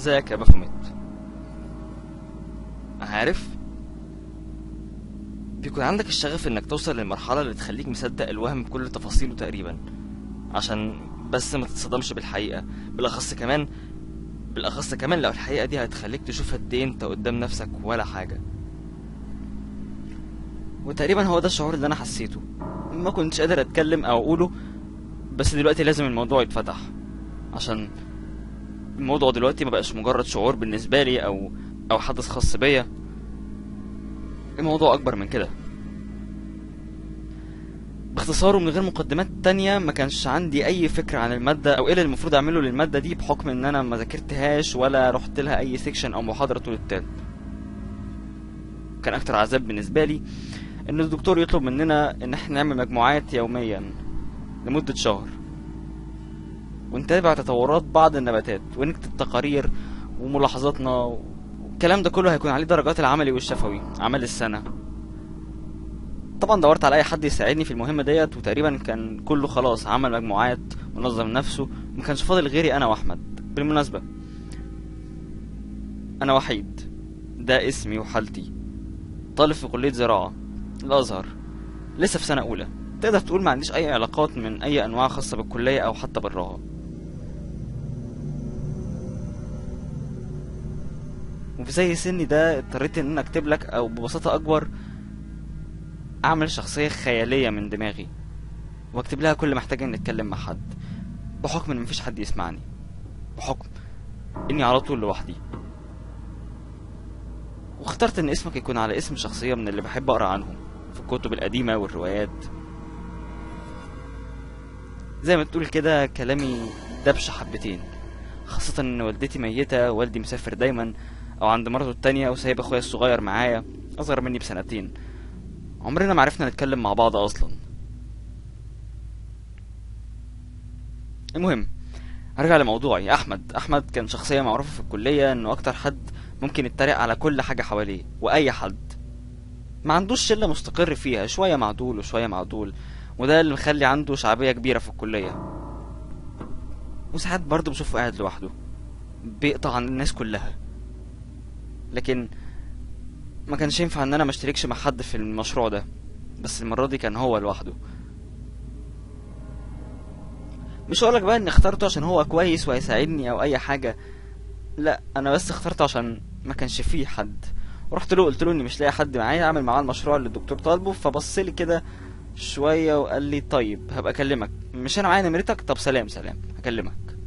ازيك يا بافوميت عارف؟ بيكون عندك الشغف إنك توصل للمرحلة اللي تخليك مصدق الوهم بكل تفاصيله تقريبا عشان بس ما تتصدمش بالحقيقة. بالأخص كمان بالأخص كمان لو الحقيقة دي هتخليك تشوف قد إيه أنت قدام نفسك ولا حاجة. وتقريبا هو ده الشعور اللي أنا حسيته. ما كنتش قادر أتكلم أو أقوله بس دلوقتي لازم الموضوع يتفتح عشان الموضوع دلوقتي ما بقاش مجرد شعور بالنسبة لي أو أو حدث خاص بيا. الموضوع أكبر من كده. باختصار ومن غير مقدمات تانية ما كانش عندي أي فكرة عن المادة أو إيه اللي المفروض أعمله للمادة دي بحكم إن أنا ما ذاكرتهاش ولا رحت لها أي section أو محاضرة طول الترم. كان أكتر عذاب بالنسبة لي إن الدكتور يطلب مننا إن إحنا نعمل مجموعات يوميا لمدة شهر. ونتابع تطورات بعض النباتات ونكتب تقارير وملاحظاتنا. الكلام ده كله هيكون عليه درجات العملي والشفوي عمل السنة. طبعا دورت على أي حد يساعدني في المهمة ديت وتقريبا كان كله خلاص عمل مجموعات ونظم نفسه وما كانش فاضل غيري أنا وأحمد. بالمناسبة أنا وحيد. ده اسمي وحالتي. طالب في كلية زراعة. الأزهر. لسه في سنة أولى. تقدر تقول ما عنديش أي علاقات من أي أنواع خاصة بالكلية أو حتى براها وفي زي سني ده اضطريت إن أنا أكتب لك أو ببساطة أكبر أعمل شخصية خيالية من دماغي وأكتب لها كل ما أحتاج إني أتكلم مع حد. بحكم إن مفيش حد يسمعني. بحكم إني على طول لوحدي. واخترت إن اسمك يكون على اسم شخصية من اللي بحب أقرأ عنهم في الكتب القديمة والروايات. زي ما تقول كده كلامي دبش حبتين خاصة إن والدتي ميتة والدي مسافر دايما. أو عند مراته التانية وسايب أخويا الصغير معايا أصغر مني بسنتين. عمرنا ما عرفنا نتكلم مع بعض أصلا. المهم أرجع لموضوعي. أحمد أحمد كان شخصية معروفة في الكلية إنه أكتر حد ممكن يتريق على كل حاجة حواليه وأي حد. ما عندوش شلة مستقر فيها شوية مع دول وشوية مع دول وده اللي مخلي عنده شعبية كبيرة في الكلية. وساعات برضه بشوفه قاعد لوحده بيقطع عن الناس كلها. لكن ما كانش ينفع إن أنا ما أشتركش مع حد في المشروع ده. بس المرة دي كان هو لوحده. مش هقولك بقى إني اخترته عشان هو كويس وهيساعدني أو أي حاجة. لا أنا بس اخترته عشان ما كانش فيه حد. ورحت له قلت له إني مش لاقي حد معايا أعمل معاه المشروع اللي الدكتور طالبه. فبص لي كده شوية وقال لي طيب هبقى أكلمك. مش أنا معايا نمرتك طب سلام سلام. هكلمك.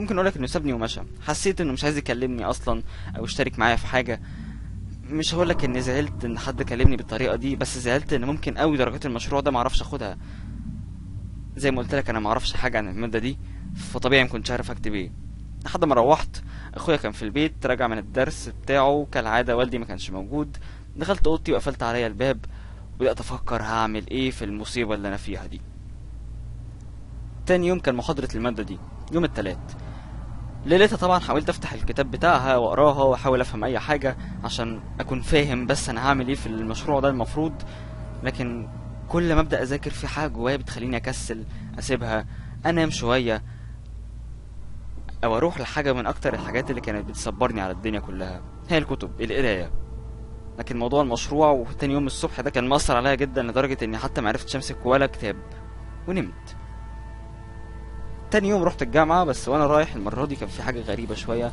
ممكن اقولك إنه سابني ومشى. حسيت إنه مش عايز يكلمني أصلا أو يشترك معايا في حاجة. مش هقولك إني زعلت إن حد كلمني بالطريقة دي بس زعلت إن ممكن قوي درجات المشروع ده معرفش أخدها. زي ما قلت لك أنا معرفش حاجة عن المادة دي فطبيعي مكنتش عارف أكتب إيه. لحد ما روحت أخويا كان في البيت راجع من الدرس بتاعه كالعادة والدي ما كانش موجود. دخلت أوضتي وقفلت عليا الباب وبدأت أفكر هعمل إيه في المصيبة اللي أنا فيها دي. تاني يوم كان محاضرة المادة دي يوم التلات. ليلتها طبعا حاولت أفتح الكتاب بتاعها وأقراها وأحاول أفهم أي حاجة عشان أكون فاهم بس أنا هعمل إيه في المشروع ده المفروض. لكن كل ما أبدأ أذاكر في حاجة جوايا بتخليني أكسل أسيبها أنام شوية أو أروح لحاجة من أكتر الحاجات اللي كانت بتصبرني على الدنيا كلها هي الكتب القراية. لكن موضوع المشروع وتاني يوم الصبح ده كان مأثر عليا جدا لدرجة إني حتى معرفتش أمسك ولا كتاب ونمت. تاني يوم رحت الجامعة بس وأنا رايح المرة دي كان في حاجة غريبة شوية.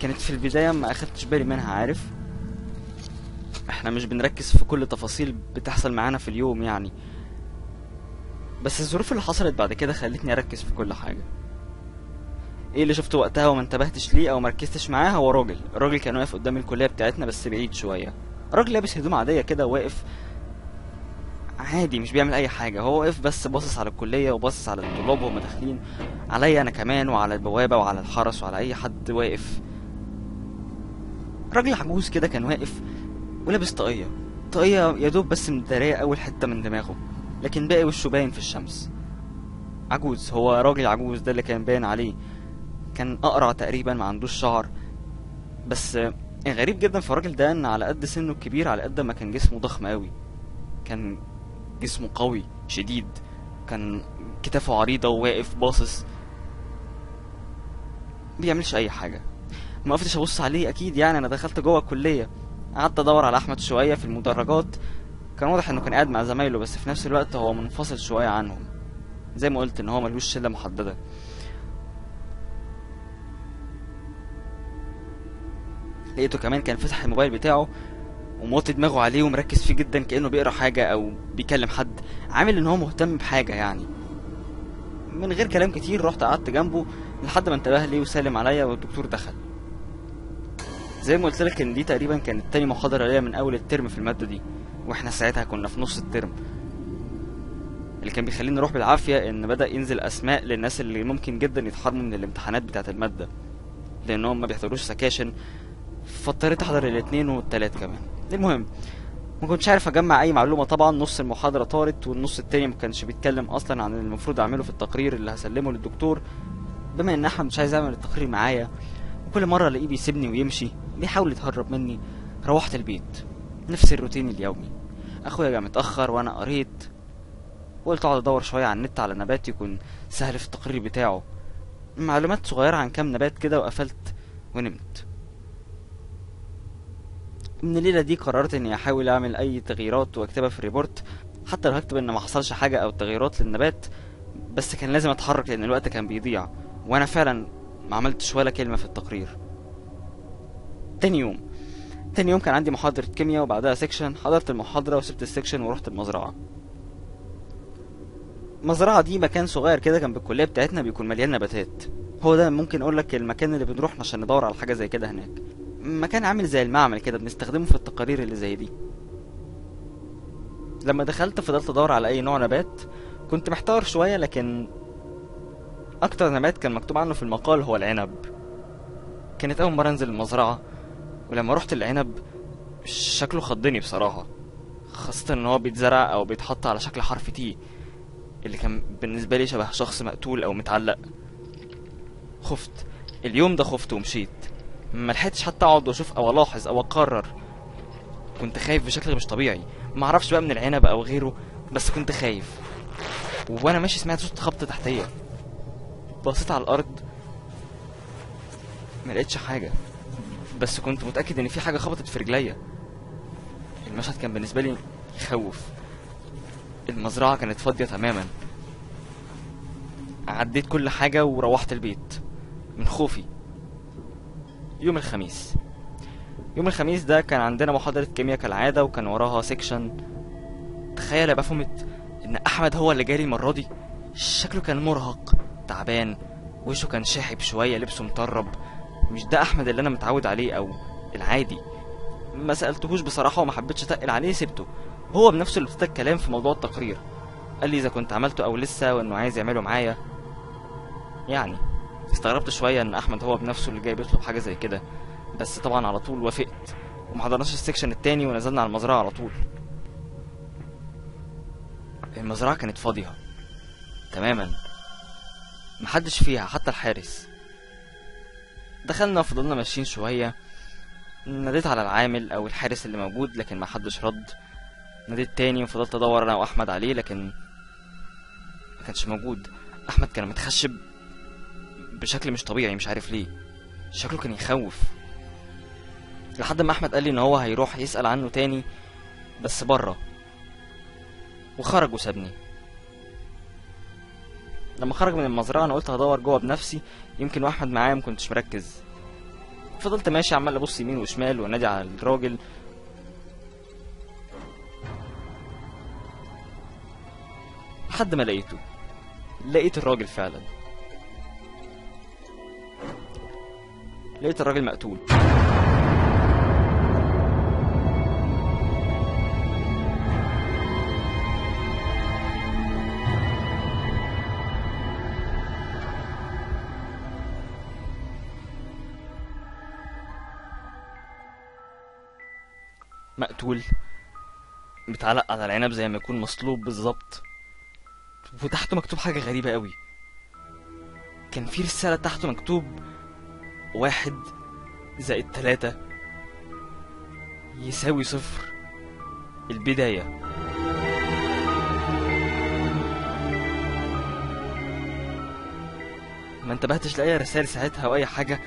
كانت في البداية ما أخدتش بالي منها عارف؟ إحنا مش بنركز في كل تفاصيل بتحصل معانا في اليوم يعني. بس الظروف اللي حصلت بعد كده خلتني أركز في كل حاجة. إيه اللي شفته وقتها وما انتبهتش ليه أو مركزتش معاه؟ هو راجل. الراجل كان واقف قدام الكلية بتاعتنا بس بعيد شوية. راجل لابس هدوم عادية كده واقف عادي مش بيعمل أي حاجة. هو واقف بس باصص على الكلية وباصص على الطلاب وهم داخلين عليا أنا كمان وعلى البوابة وعلى الحرس وعلى أي حد واقف. راجل عجوز كده كان واقف ولابس طاقية. طاقية يا دوب بس مداريه أول حتة من دماغه لكن باقي وشه باين في الشمس. عجوز هو راجل عجوز ده اللي كان باين عليه. كان أقرع تقريبا ما عندوش شعر. بس غريب جدا في الراجل ده إن على قد سنه الكبير على قد ما كان جسمه ضخم قوي كان جسمه قوي شديد. كان كتافه عريضة وواقف باصص. بيعملش أي حاجة. ما وقفتش أبص عليه أكيد يعني أنا دخلت جوه الكلية. قعدت أدور على أحمد شوية في المدرجات. كان واضح إنه كان قاعد مع زمايله بس في نفس الوقت هو منفصل شوية عنهم. زي ما قلت إن هو ملوش شلة محددة. لقيته كمان كان فتح الموبايل بتاعه. وموطي دماغه عليه ومركز فيه جدا كأنه بيقرأ حاجة أو بيكلم حد عامل إن هو مهتم بحاجة يعني. من غير كلام كتير رحت قعدت جنبه لحد ما انتبه لي وسلم عليا والدكتور دخل. زي ما قلت لك إن دي تقريبا كانت تاني محاضرة ليا من أول الترم في المادة دي وإحنا ساعتها كنا في نص الترم. اللي كان بيخليني نروح بالعافية إن بدأ ينزل أسماء للناس اللي ممكن جدا يتحرموا من الامتحانات بتاعة المادة لأنهم ما بيحضروش سكاشن. فاضطريت أحضر الاثنين والتلات كمان. المهم ما كنتش عارف أجمع أي معلومة. طبعا نص المحاضرة طارت والنص التاني ما كانش بيتكلم أصلا عن المفروض أعمله في التقرير اللي هسلمه للدكتور. بما إن أحمد مش عايز يعمل التقرير معايا وكل مرة ألاقيه بيسيبني ويمشي بيحاول يتهرب مني. روحت البيت نفس الروتين اليومي. أخويا جه متأخر وأنا قريت وقلت أقعد أدور شوية على النت على نبات يكون سهل في التقرير بتاعه. معلومات صغيرة عن كام نبات كده وقفلت ونمت. من الليلة دي قررت إني أحاول أعمل أي تغييرات وأكتبها في ال report حتى لو هكتب إن ما حصلش حاجة أو تغييرات للنبات بس كان لازم أتحرك لأن الوقت كان بيضيع. وأنا فعلا ما عملتش ولا كلمة في التقرير. تاني يوم. تاني يوم كان عندي محاضرة كيمياء وبعدها section حضرت المحاضرة وسبت ال section ورحت المزرعة. المزرعة دي مكان صغير كده جنب الكلية بتاعتنا بيكون مليان نباتات. هو ده ممكن أقول لك المكان اللي بنروح عشان ندور على حاجة زي كده هناك. مكان عامل زي المعمل كده بنستخدمه في التقارير اللي زي دي. لما دخلت فضلت أدور على أي نوع نبات كنت محتار شوية لكن أكتر نبات كان مكتوب عنه في المقال هو العنب. كانت أول مرة أنزل المزرعة ولما رحت العنب شكله خضني بصراحة خاصة إن هو بيتزرع أو بيتحط على شكل حرف تي اللي كان بالنسبة لي شبه شخص مقتول أو متعلق. خفت. اليوم ده خفت ومشيت. ما لحقتش حتى أقعد وأشوف أو ألاحظ أو أقرر. كنت خايف بشكل مش طبيعي. ما أعرفش بقى من العنب أو غيره بس كنت خايف. وأنا ماشي سمعت صوت خبط تحتية. بصيت على الأرض. ما لقيتش حاجة. بس كنت متأكد إن في حاجة خبطت في رجليا. المشهد كان بالنسبة لي يخوف. المزرعة كانت فاضية تماما. عديت كل حاجة وروحت البيت. من خوفي. يوم الخميس. يوم الخميس ده كان عندنا محاضرة كيمياء كالعادة وكان وراها سيكشن تخيل يا بفهمت إن أحمد هو اللي جالي المرة دي. شكله كان مرهق تعبان وشه كان شاحب شوية لبسه مطرب. مش ده أحمد اللي أنا متعود عليه أو العادي. ما سألتهوش بصراحة وما حبيتش أتقل عليه سبته هو بنفسه اللي ابتدى الكلام في موضوع التقرير. قال لي إذا كنت عملته أو لسه وإنه عايز يعمله معايا. يعني استغربت شوية إن أحمد هو بنفسه اللي جاي بيطلب حاجة زي كده. بس طبعا على طول وافقت. وما حضرناش السكشن التاني ونزلنا على المزرعة على طول. المزرعة كانت فاضية. تماما. محدش فيها حتى الحارس. دخلنا وفضلنا ماشيين شوية. ناديت على العامل أو الحارس اللي موجود لكن ما حدش رد. ناديت تاني وفضلت أدور أنا وأحمد عليه لكن ما كانش موجود. أحمد كان متخشب. بشكل مش طبيعي مش عارف ليه. شكله كان يخوف. لحد ما أحمد قال لي إن هو هيروح يسأل عنه تاني بس بره. وخرج وسابني. لما خرج من المزرعة أنا قلت هدور جوه بنفسي يمكن وأحمد معايا مكنتش مركز. فضلت ماشي عمال أبص يمين وشمال وأنادي على الراجل. لحد ما لقيته. لقيت الراجل فعلا. لقيت الراجل مقتول. مقتول. متعلق على العنب زي ما يكون مصلوب بالظبط. وتحته مكتوب حاجة غريبة قوي. كان في رسالة تحته مكتوب واحد زائد تلاتة يساوي صفر. البداية. ما انتبهتش لأي رسائل ساعتها أو أي حاجة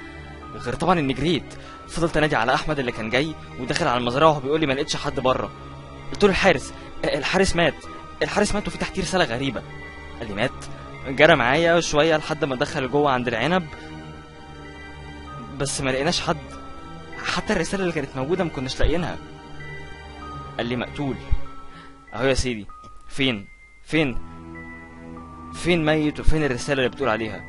غير طبعا اني جريت. فضلت أنادي على أحمد اللي كان جاي وداخل على المزرعة وهو بيقول لي ما لقيتش حد بره. قلت له الحارس الحارس مات. الحارس مات وفي تحتيه رساله غريبة. قال لي مات. جرى معايا شوية لحد ما دخل جوه عند العنب. بس ما لقيناش حد. حتى الرسالة اللي كانت موجودة ما كناش لاقيينها. قال لي مقتول. أهو يا سيدي. فين؟ فين؟ فين ميت وفين الرسالة اللي بتقول عليها؟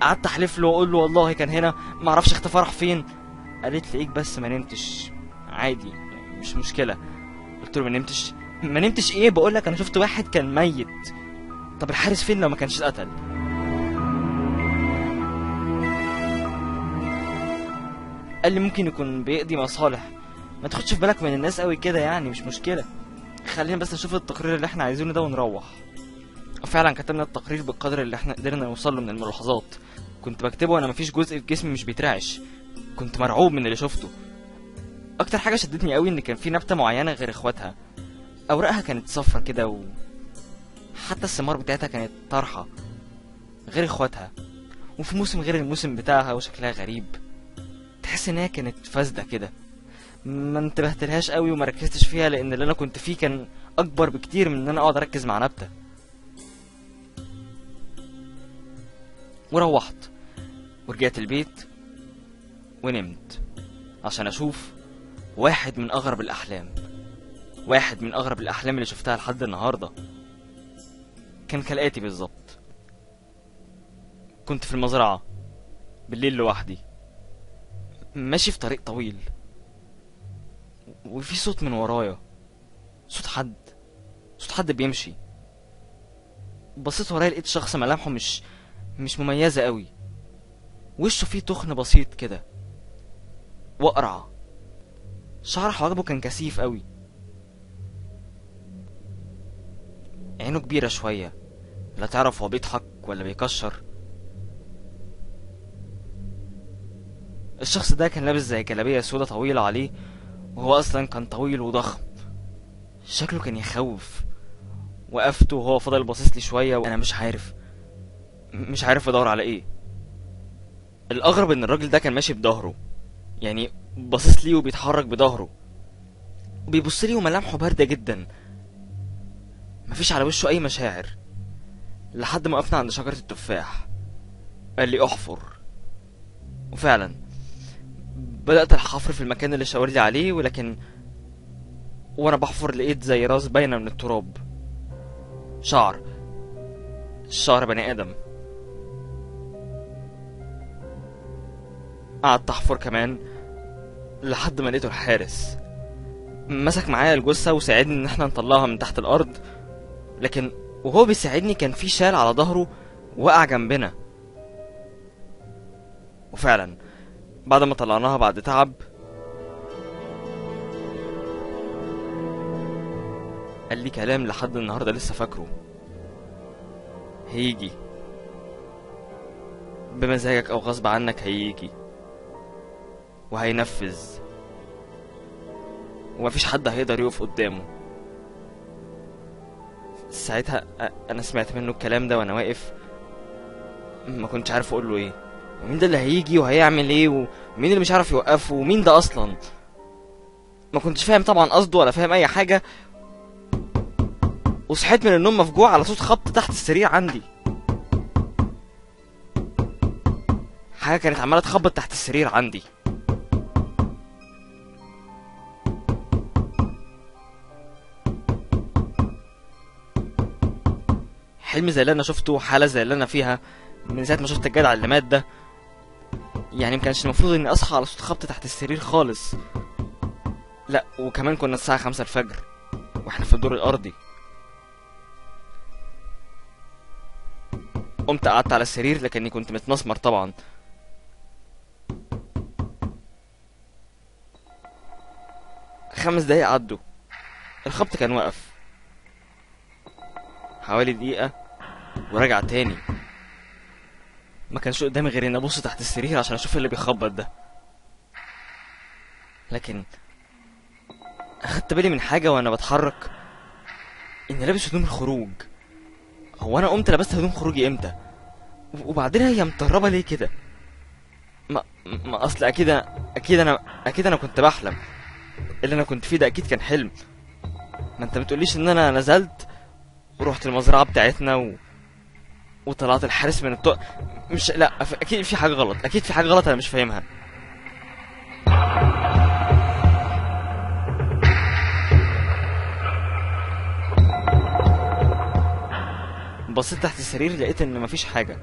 قعدت أحلف له وأقول له والله كان هنا. ما أعرفش اختفى راح فين. قالت لي ايك بس ما نمتش. عادي. مش مشكلة. قلت له ما نمتش. ما نمتش إيه؟ بقول لك أنا شفت واحد كان ميت. طب الحارس فين لو ما كانش اتقتل؟ قال لي ممكن يكون بيقضي مصالح. ما تاخدش في بالك من الناس قوي كده يعني مش مشكلة. خلينا بس نشوف التقرير اللي إحنا عايزينه ده ونروح. وفعلا كتبنا التقرير بالقدر اللي إحنا قدرنا نوصل له من الملاحظات. كنت بكتبه وأنا مفيش جزء في جسمي مش بيترعش. كنت مرعوب من اللي شفته. أكتر حاجة شدتني قوي إن كان في نبتة معينة غير إخواتها. أوراقها كانت صفرة كده و حتى الثمار بتاعتها كانت طرحة غير إخواتها. وفي موسم غير الموسم بتاعها وشكلها غريب. تحس إن هي كانت فاسدة كده. ما انتبهتلهاش قوي وما ركزتش فيها لأن اللي أنا كنت فيه كان أكبر بكتير من إن أنا أقعد أركز مع نبتة. وروحت ورجعت البيت ونمت عشان أشوف واحد من أغرب الأحلام. واحد من أغرب الأحلام اللي شفتها لحد النهارده. كان كالآتي بالظبط. كنت في المزرعة بالليل لوحدي. ماشي في طريق طويل. وفي صوت من ورايا. صوت حد. صوت حد بيمشي. بصيت ورايا لقيت شخص ملامحه مش مش مميزة قوي. وشه فيه تخن بسيط كده. وأقرع. شعر حواجبه كان كثيف قوي. عينه كبيرة شوية. لا تعرف هو بيضحك ولا بيكشر. الشخص ده كان لابس زي جلابية سودة طويلة عليه وهو أصلا كان طويل وضخم. شكله كان يخوف. وقفته وهو فضل باصص لي شوية وأنا مش عارف مش عارف أدور على إيه. الأغرب إن الراجل ده كان ماشي بظهره يعني باصص لي وبيتحرك بظهره. وبيبص لي وملامحه باردة جدا. مفيش على وشه أي مشاعر لحد ما وقفنا عند شجرة التفاح. قال لي أحفر. وفعلا بدأت الحفر في المكان اللي شاور لي عليه ولكن وأنا بحفر لقيت زي راس باينه من التراب. شعر. شعر بني آدم. قعدت أحفر كمان لحد ما لقيته الحارس. مسك معايا الجثة وساعدني إن إحنا نطلعها من تحت الأرض لكن وهو بيساعدني كان في شال على ظهره وقع جنبنا. وفعلا بعد ما طلعناها بعد تعب. قال لي كلام لحد النهارده لسه فاكره. هيجي. بمزاجك أو غصب عنك هيجي. وهينفذ. ومفيش حد هيقدر يقف قدامه. ساعتها أنا سمعت منه الكلام ده وأنا واقف. ما كنتش عارف أقول له إيه. ومين ده اللي هيجي وهيعمل إيه ومين اللي مش عارف يوقفه ومين ده أصلا؟ ما كنتش فاهم طبعا قصده ولا فاهم أي حاجة. وصحيت من النوم مفجوع على صوت خبط تحت السرير عندي. حاجة كانت عمالة تخبط تحت السرير عندي. حلم زي اللي أنا شفته حاله زي اللي أنا فيها من ساعة ما شفت الجدع اللي مات ده يعني ما كانش المفروض إني أصحى على صوت خبط تحت السرير خالص. لا وكمان كنا الساعة خمسة الفجر وإحنا في الدور الأرضي. قمت قعدت على السرير لكني كنت متمسمر طبعا. خمس دقايق عدوا. الخبط كان وقف حوالي دقيقة ورجع تاني. ما كانش قدامي غير إني أبص تحت السرير عشان أشوف اللي بيخبط ده. لكن أخدت بالي من حاجة وأنا بتحرك إني لابس هدوم الخروج. هو أنا قمت لبست هدوم خروجي إمتى؟ وبعدين هي مطربه ليه كده؟ ما ما أصل أكيد أنا أكيد أنا أكيد أنا كنت بحلم. اللي أنا كنت فيه ده أكيد كان حلم. ما أنت بتقوليش إن أنا نزلت ورحت المزرعة بتاعتنا و... وطلعت الحارس من الطق مش لا أكيد في حاجة غلط أكيد في حاجة غلط أنا مش فاهمها. بصيت تحت السرير لقيت إن مفيش حاجة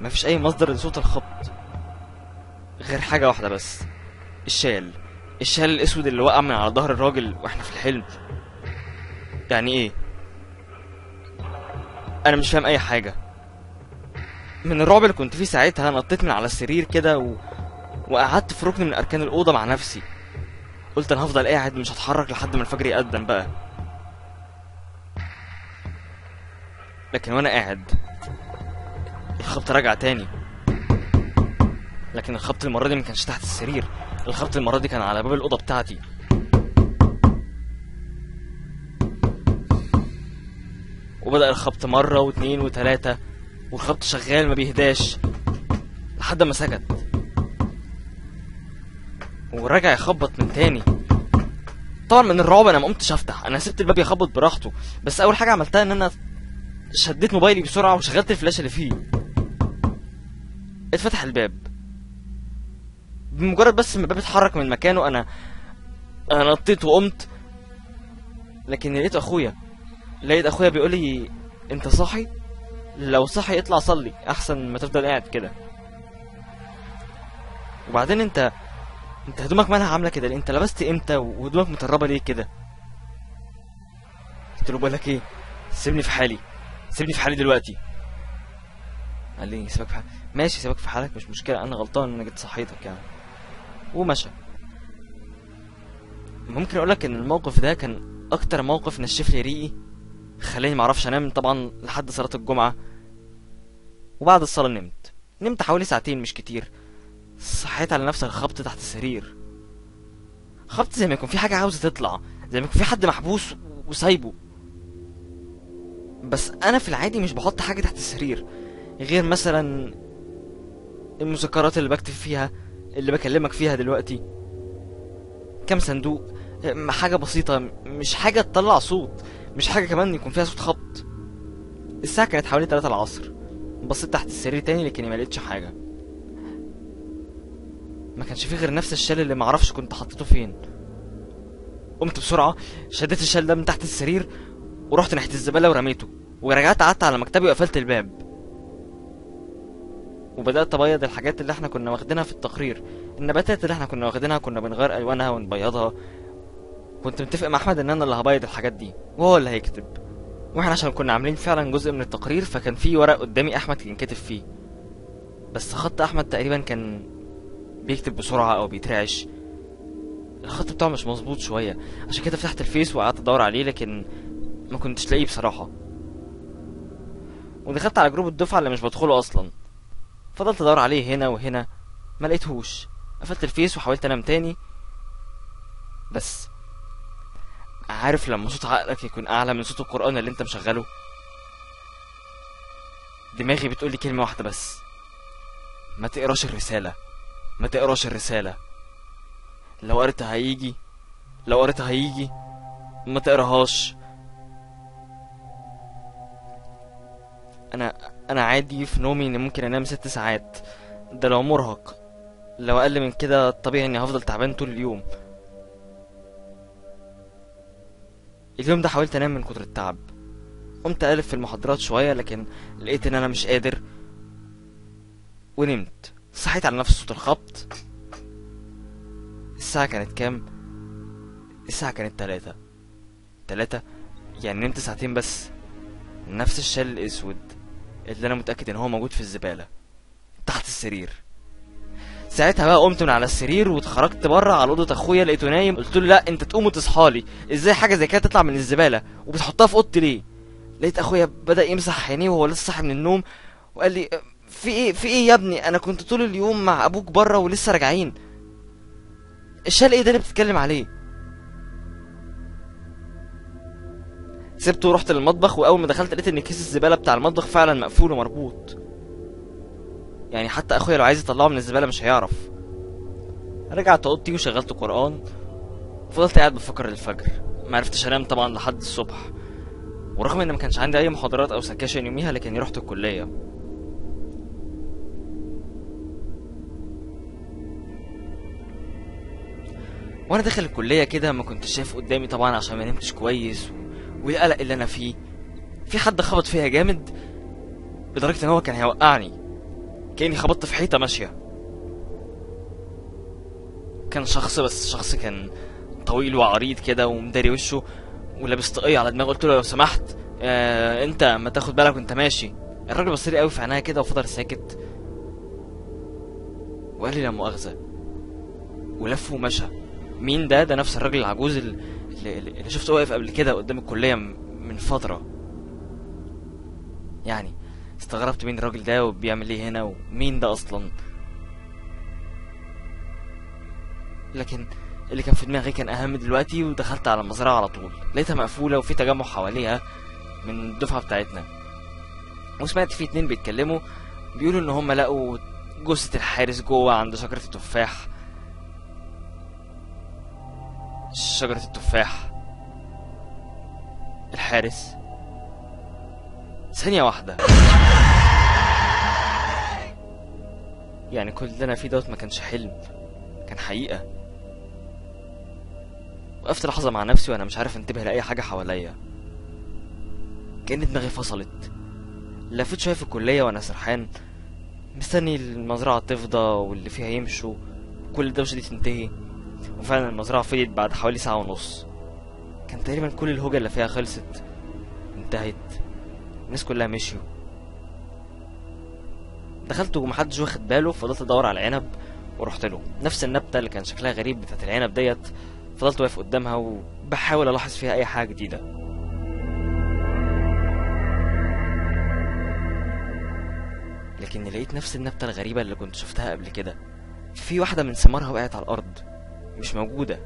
مفيش أي مصدر لصوت الخبط غير حاجة واحدة بس الشال. الشال الأسود اللي وقع من على ظهر الراجل وإحنا في الحلم. يعني إيه؟ أنا مش فاهم أي حاجة. من الرعب اللي كنت فيه ساعتها نطيت من على السرير كده و... وقعدت في ركن من أركان الأوضة مع نفسي. قلت أنا هفضل قاعد مش هتحرك لحد ما الفجر يقدم بقى. لكن وأنا قاعد الخبط رجع تاني. لكن الخبط المرة دي ما كانش تحت السرير الخبط المرة دي كان على باب الأوضة بتاعتي. وبدأ الخبط مرة واتنين وتلاتة. والخبط شغال ما بيهداش. لحد ما سكت ورجع يخبط من تاني. طبعا من الرعب أنا ما قمتش أفتح. أنا سبت الباب يخبط براحته. بس أول حاجة عملتها إن أنا شديت موبايلي بسرعة وشغلت الفلاشه اللي فيه. اتفتح الباب. بمجرد بس ما الباب اتحرك من مكانه أنا أنا نطيت وقمت. لكن لقيت أخويا. لقيت أخويا بيقول لي أنت صاحي؟ لو صاحي اطلع صلي أحسن ما تفضل قاعد كده. وبعدين أنت أنت هدومك مالها عاملة كده؟ أنت لبست إمتى؟ وهدومك متربة ليه كده؟ قلت له بقول لك إيه سيبني في حالي سيبني في حالي دلوقتي. قال لي سيبك في حالك. ماشي سيبك في حالك مش مشكلة أنا غلطان ان أنا جيت صحيتك يعني. ومشى. ممكن أقول لك إن الموقف ده كان أكتر موقف نشف لي ريقي خلاني معرفش أنام طبعا لحد صلاة الجمعة. وبعد الصلاة نمت. نمت حوالي ساعتين مش كتير. صحيت على نفس الخبط تحت السرير. خبط زي ما يكون في حاجة عاوزة تطلع. زي ما يكون في حد محبوس وسايبه. بس أنا في العادي مش بحط حاجة تحت السرير. غير مثلا المذكرات اللي بكتب فيها اللي بكلمك فيها دلوقتي. كام صندوق. حاجة بسيطة. مش حاجة تطلع صوت. مش حاجة كمان يكون فيها صوت خبط. الساعة كانت حوالي 3 العصر. بصيت تحت السرير تاني لكني ما لقيتش حاجة. ما كانش فيه غير نفس الشال اللي معرفش كنت حطيته فين. قمت بسرعة شديت الشال ده من تحت السرير ورحت ناحية الزبالة ورميته ورجعت قعدت على مكتبي وقفلت الباب. وبدأت أبيض الحاجات اللي إحنا كنا واخدينها في التقرير. النباتات اللي إحنا كنا واخدينها كنا بنغير ألوانها ونبيضها. كنت متفق مع أحمد إن أنا اللي هبيض الحاجات دي وهو اللي هيكتب. وإحنا عشان كنا عاملين فعلا جزء من التقرير فكان في ورق قدامي أحمد كان كاتب فيه. بس خط أحمد تقريبا كان بيكتب بسرعة أو بيترعش. الخط بتاعه مش مظبوط شوية. عشان كده فتحت الفيس وقعدت أدور عليه لكن ما كنتش لاقيه بصراحة. ودخلت على group الدفعة اللي مش بدخله أصلا. فضلت أدور عليه هنا وهنا ما لقيتهوش. قفلت الفيس وحاولت أنام تاني. بس عارف لما صوت عقلك يكون أعلى من صوت القرآن اللي أنت مشغله؟ دماغي بتقولي كلمة واحدة بس. ما تقراش الرسالة. ما تقراش الرسالة. لو قريتها هيجي. لو قريتها هيجي. ما تقراهاش. أنا أنا عادي في نومي إني ممكن أنام ست ساعات. ده لو مرهق. لو أقل من كده طبيعي إني هفضل تعبان طول اليوم. اليوم ده حاولت أنام من كتر التعب. قمت ألف في المحاضرات شوية لكن لقيت إن أنا مش قادر. ونمت. صحيت على نفس صوت الخبط. الساعة كانت كام؟ الساعة كانت تلاتة. تلاتة؟ يعني نمت ساعتين بس. نفس الشال الأسود اللي أنا متأكد إن هو موجود في الزبالة. تحت السرير. ساعتها بقى قمت من على السرير واتخرجت بره على أوضة أخويا لقيته نايم. قلت له لا أنت تقوم وتصحالي إزاي حاجة زي كده تطلع من الزبالة؟ وبتحطها في أوضتي ليه؟ لقيت أخويا بدأ يمسح عينيه وهو لسه صاحي من النوم وقال لي في إيه في إيه يا ابني؟ أنا كنت طول اليوم مع أبوك بره ولسه راجعين. الشال إيه ده اللي بتتكلم عليه؟ سبته ورحت للمطبخ وأول ما دخلت لقيت إن كيس الزبالة بتاع المطبخ فعلا مقفول ومربوط. يعني حتى أخويا لو عايز يطلعه من الزبالة مش هيعرف. رجعت أوضتي وشغلت قرآن فضلت قاعد بفكر للفجر. ما عرفتش أنام طبعا لحد الصبح. ورغم إن ما كانش عندي أي محاضرات أو سكاشن يوميها لكني رحت الكلية. وأنا داخل الكلية كده ما كنتش شايف قدامي طبعا عشان ما نمتش كويس و... والقلق اللي أنا فيه؟ في حد خبط فيها جامد؟ لدرجة إن هو كان هيوقعني. كأني خبطت في حيطة ماشية. كان شخص بس شخص كان طويل وعريض كده ومداري وشه ولابس طاقية على دماغه. قلت له لو سمحت آه انت ما تاخد بالك وانت ماشي. الراجل بص لي قوي في عينيا كده وفضل ساكت. وقال لي لا مؤاخذة. ولف ومشى. مين ده؟ ده نفس الراجل العجوز اللي, اللي شفته واقف قبل كده قدام الكلية من فترة. يعني استغربت مين الراجل ده وبيعمل إيه هنا ومين ده أصلا. لكن اللي كان في دماغي كان أهم دلوقتي ودخلت على المزرعة على طول. لقيتها مقفولة وفي تجمع حواليها من الدفعة بتاعتنا. وسمعت في اتنين بيتكلموا بيقولوا إن هم لقوا جثة الحارس جوه عند شجرة التفاح. شجرة التفاح. الحارس ثانية واحدة. يعني كل اللي أنا فيه دوت ما كانش حلم كان حقيقة. وقفت لحظة مع نفسي وأنا مش عارف انتبه لأي حاجة حواليا. كأن دماغي فصلت. لفيت شوية في الكلية وأنا سرحان. مستني المزرعة تفضى واللي فيها يمشوا. كل الدوشة دي تنتهي وفعلا المزرعة فضيت بعد حوالي ساعة ونص. كان تقريبا كل الهوجة اللي فيها خلصت. انتهت. الناس كلها مشيوا. دخلت ومحدش واخد باله فضلت أدور على العنب ورحت له. نفس النبتة اللي كان شكلها غريب بتاعت العنب ديت فضلت واقف قدامها وبحاول ألاحظ فيها أي حاجة جديدة. لكن لقيت نفس النبتة الغريبة اللي كنت شفتها قبل كده. في واحدة من ثمارها وقعت على الأرض مش موجودة.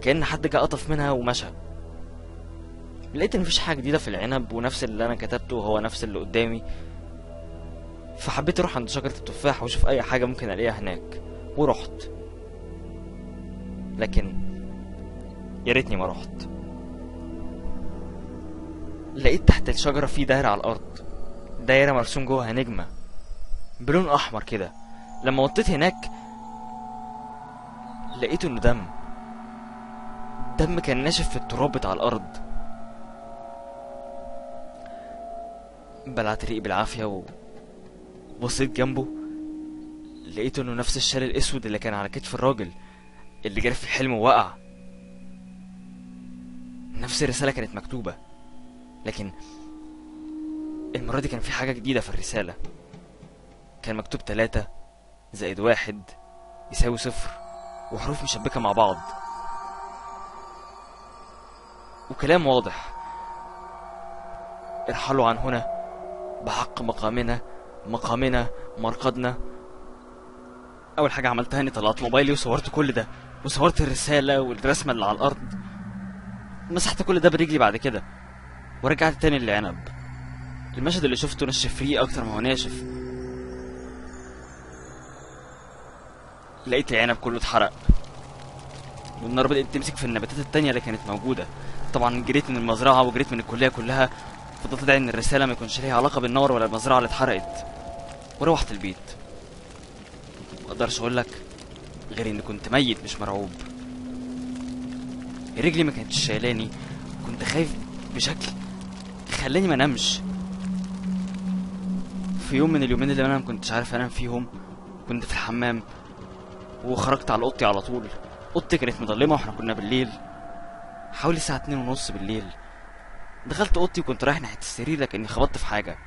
كأن حد جه قطف منها ومشى. لقيت إن مفيش حاجة جديدة في العنب ونفس اللي أنا كتبته هو نفس اللي قدامي. فحبيت أروح عند شجرة التفاح وأشوف أي حاجة ممكن ألاقيها هناك. ورحت. لكن يا ريتني ما رحت. لقيت تحت الشجرة في دايرة على الأرض. دايرة مرسوم جواها نجمة. بلون أحمر كده. لما وطيت هناك لقيت إنه دم. دم كان ناشف في التراب بتاع الأرض. بلعت ريقي بالعافية وبصيت جنبه لقيت إنه نفس الشال الأسود اللي كان على كتف الراجل اللي جرى في الحلم ووقع. نفس الرسالة كانت مكتوبة لكن المرة دي كان في حاجة جديدة في الرسالة. كان مكتوب تلاتة زائد واحد يساوي صفر وحروف مشبكة مع بعض. وكلام واضح. ارحلوا عن هنا. بحق مقامنا مقامنا مرقدنا. أول حاجة عملتها إني طلعت موبايلي وصورت كل ده وصورت الرسالة والرسمة اللي على الأرض. مسحت كل ده برجلي بعد كده ورجعت تاني للعنب. المشهد اللي شفته نشف فيه أكتر ما هو ناشف. لقيت العنب كله اتحرق. والنار بدأت تمسك في النباتات التانية اللي كانت موجودة. طبعا جريت من المزرعة وجريت من الكلية كلها فضلت ادعي إن الرسالة ما يكونش ليها علاقة بالنار ولا المزرعة اللي اتحرقت. وروحت البيت. مقدرش أقول لك غير إني كنت ميت مش مرعوب. رجلي ما كانتش شايلاني. كنت خايف بشكل خلاني ما انامش. في يوم من اليومين اللي أنا ما كنتش عارف أنام فيهم كنت في الحمام وخرجت على أوضتي على طول. أوضتي كانت مظلمة وإحنا كنا بالليل. حوالي الساعة اتنين ونص بالليل. دخلت اوضتي وكنت رايح ناحية السرير لكني خبطت في حاجة.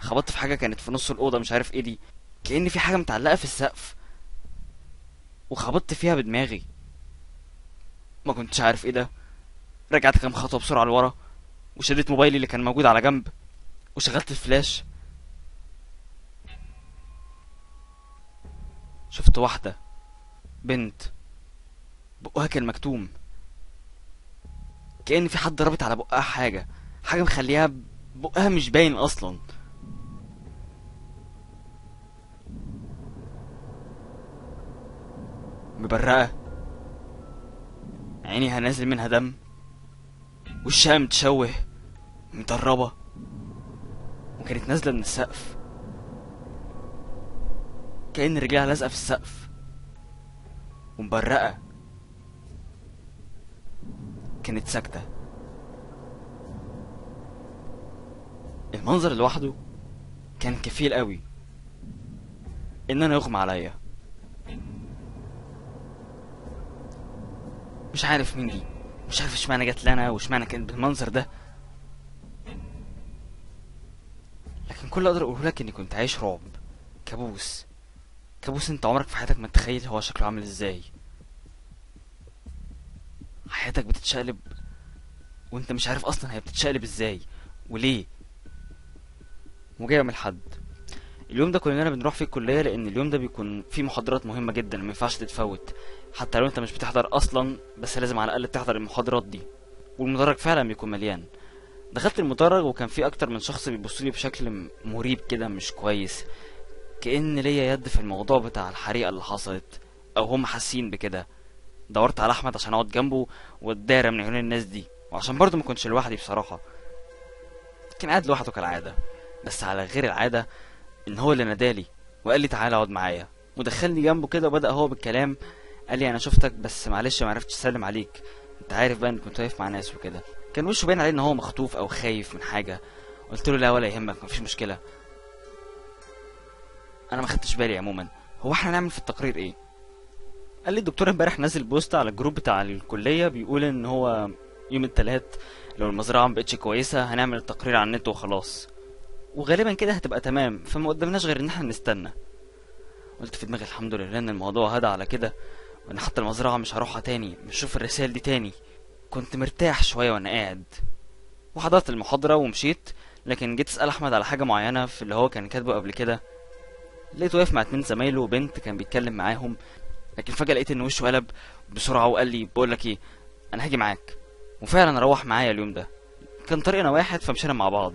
خبطت في حاجة كانت في نص الأوضة مش عارف إيه دي. كأن في حاجة متعلقة في السقف. وخبطت فيها بدماغي. ما كنتش عارف إيه ده. رجعت كام خطوة بسرعة لورا وشديت موبايلي اللي كان موجود على جنب وشغلت الفلاش. شفت واحدة بنت بقها كان مكتوم. كأن في حد ضربت على بقها حاجة. حاجة مخليها بقها مش باين أصلا. مبرقة. عيني هنازل منها دم. وشها متشوه. مدربة وكانت نازلة من السقف. كأن رجلها لازقة في السقف. ومبرقة. كانت ساكتة. المنظر لوحده كان كفيل قوي. إن أنا يغمى عليا. مش عارف مين دي. مش عارف إشمعنى جت لنا وإشمعنى كانت بالمنظر ده. لكن كل أقدر أقوله لك إني كنت عايش رعب. كابوس. كابوس أنت عمرك في حياتك ما تتخيل هو شكله عامل إزاي. حياتك بتتشقلب وانت مش عارف أصلا هي بتتشقلب إزاي وليه. وجاي يوم الحد. اليوم ده كلنا بنروح فيه الكلية لأن اليوم ده بيكون فيه محاضرات مهمة جدا ما ينفعش تتفوت. حتى لو انت مش بتحضر أصلا بس لازم على الأقل تحضر المحاضرات دي. والمدرج فعلا بيكون مليان. دخلت المدرج وكان في أكتر من شخص بيبصوا لي بشكل مريب كده مش كويس. كأن ليا يد في الموضوع بتاع الحريقة اللي حصلت أو هم حاسين بكده. دورت على أحمد عشان أقعد جنبه واتدارى من عيون الناس دي. وعشان برضه ما كنتش لوحدي بصراحة. كان قاعد لوحده كالعادة. بس على غير العادة إن هو اللي نادالي وقال لي تعالى اقعد معايا. ودخلني جنبه كده وبدأ هو بالكلام. قال لي أنا شفتك بس معلش ما عرفتش أسلم عليك. أنت عارف بقى إني كنت واقف مع ناس وكده. كان وشه باين عليه إن هو مخطوف أو خايف من حاجة. قلت له لا ولا يهمك مفيش مشكلة. أنا ما خدتش بالي عموما. هو إحنا هنعمل في التقرير إيه؟ قال لي الدكتور امبارح نزل post على ال group بتاع الكلية بيقول إن هو يوم التلات لو المزرعة مبقتش كويسة هنعمل التقرير على النت وخلاص. وغالبا كده هتبقى تمام فما قدامناش غير إن إحنا نستنى. قلت في دماغي الحمد لله إن الموضوع هدى على كده وإن حتى المزرعة مش هروحها تاني مش هشوف الرسائل دي تاني. كنت مرتاح شوية وأنا قاعد. وحضرت المحاضرة ومشيت لكن جيت أسأل أحمد على حاجة معينة في اللي هو كان كاتبه قبل كده. لقيته واقف مع اتنين زمايله وبنت كان بيتكلم معاهم. لكن فجأة لقيت إن وشه قلب بسرعة وقال لي بقول لك إيه أنا هاجي معاك. وفعلا روح معايا اليوم ده. كان طريقنا واحد فمشينا مع بعض.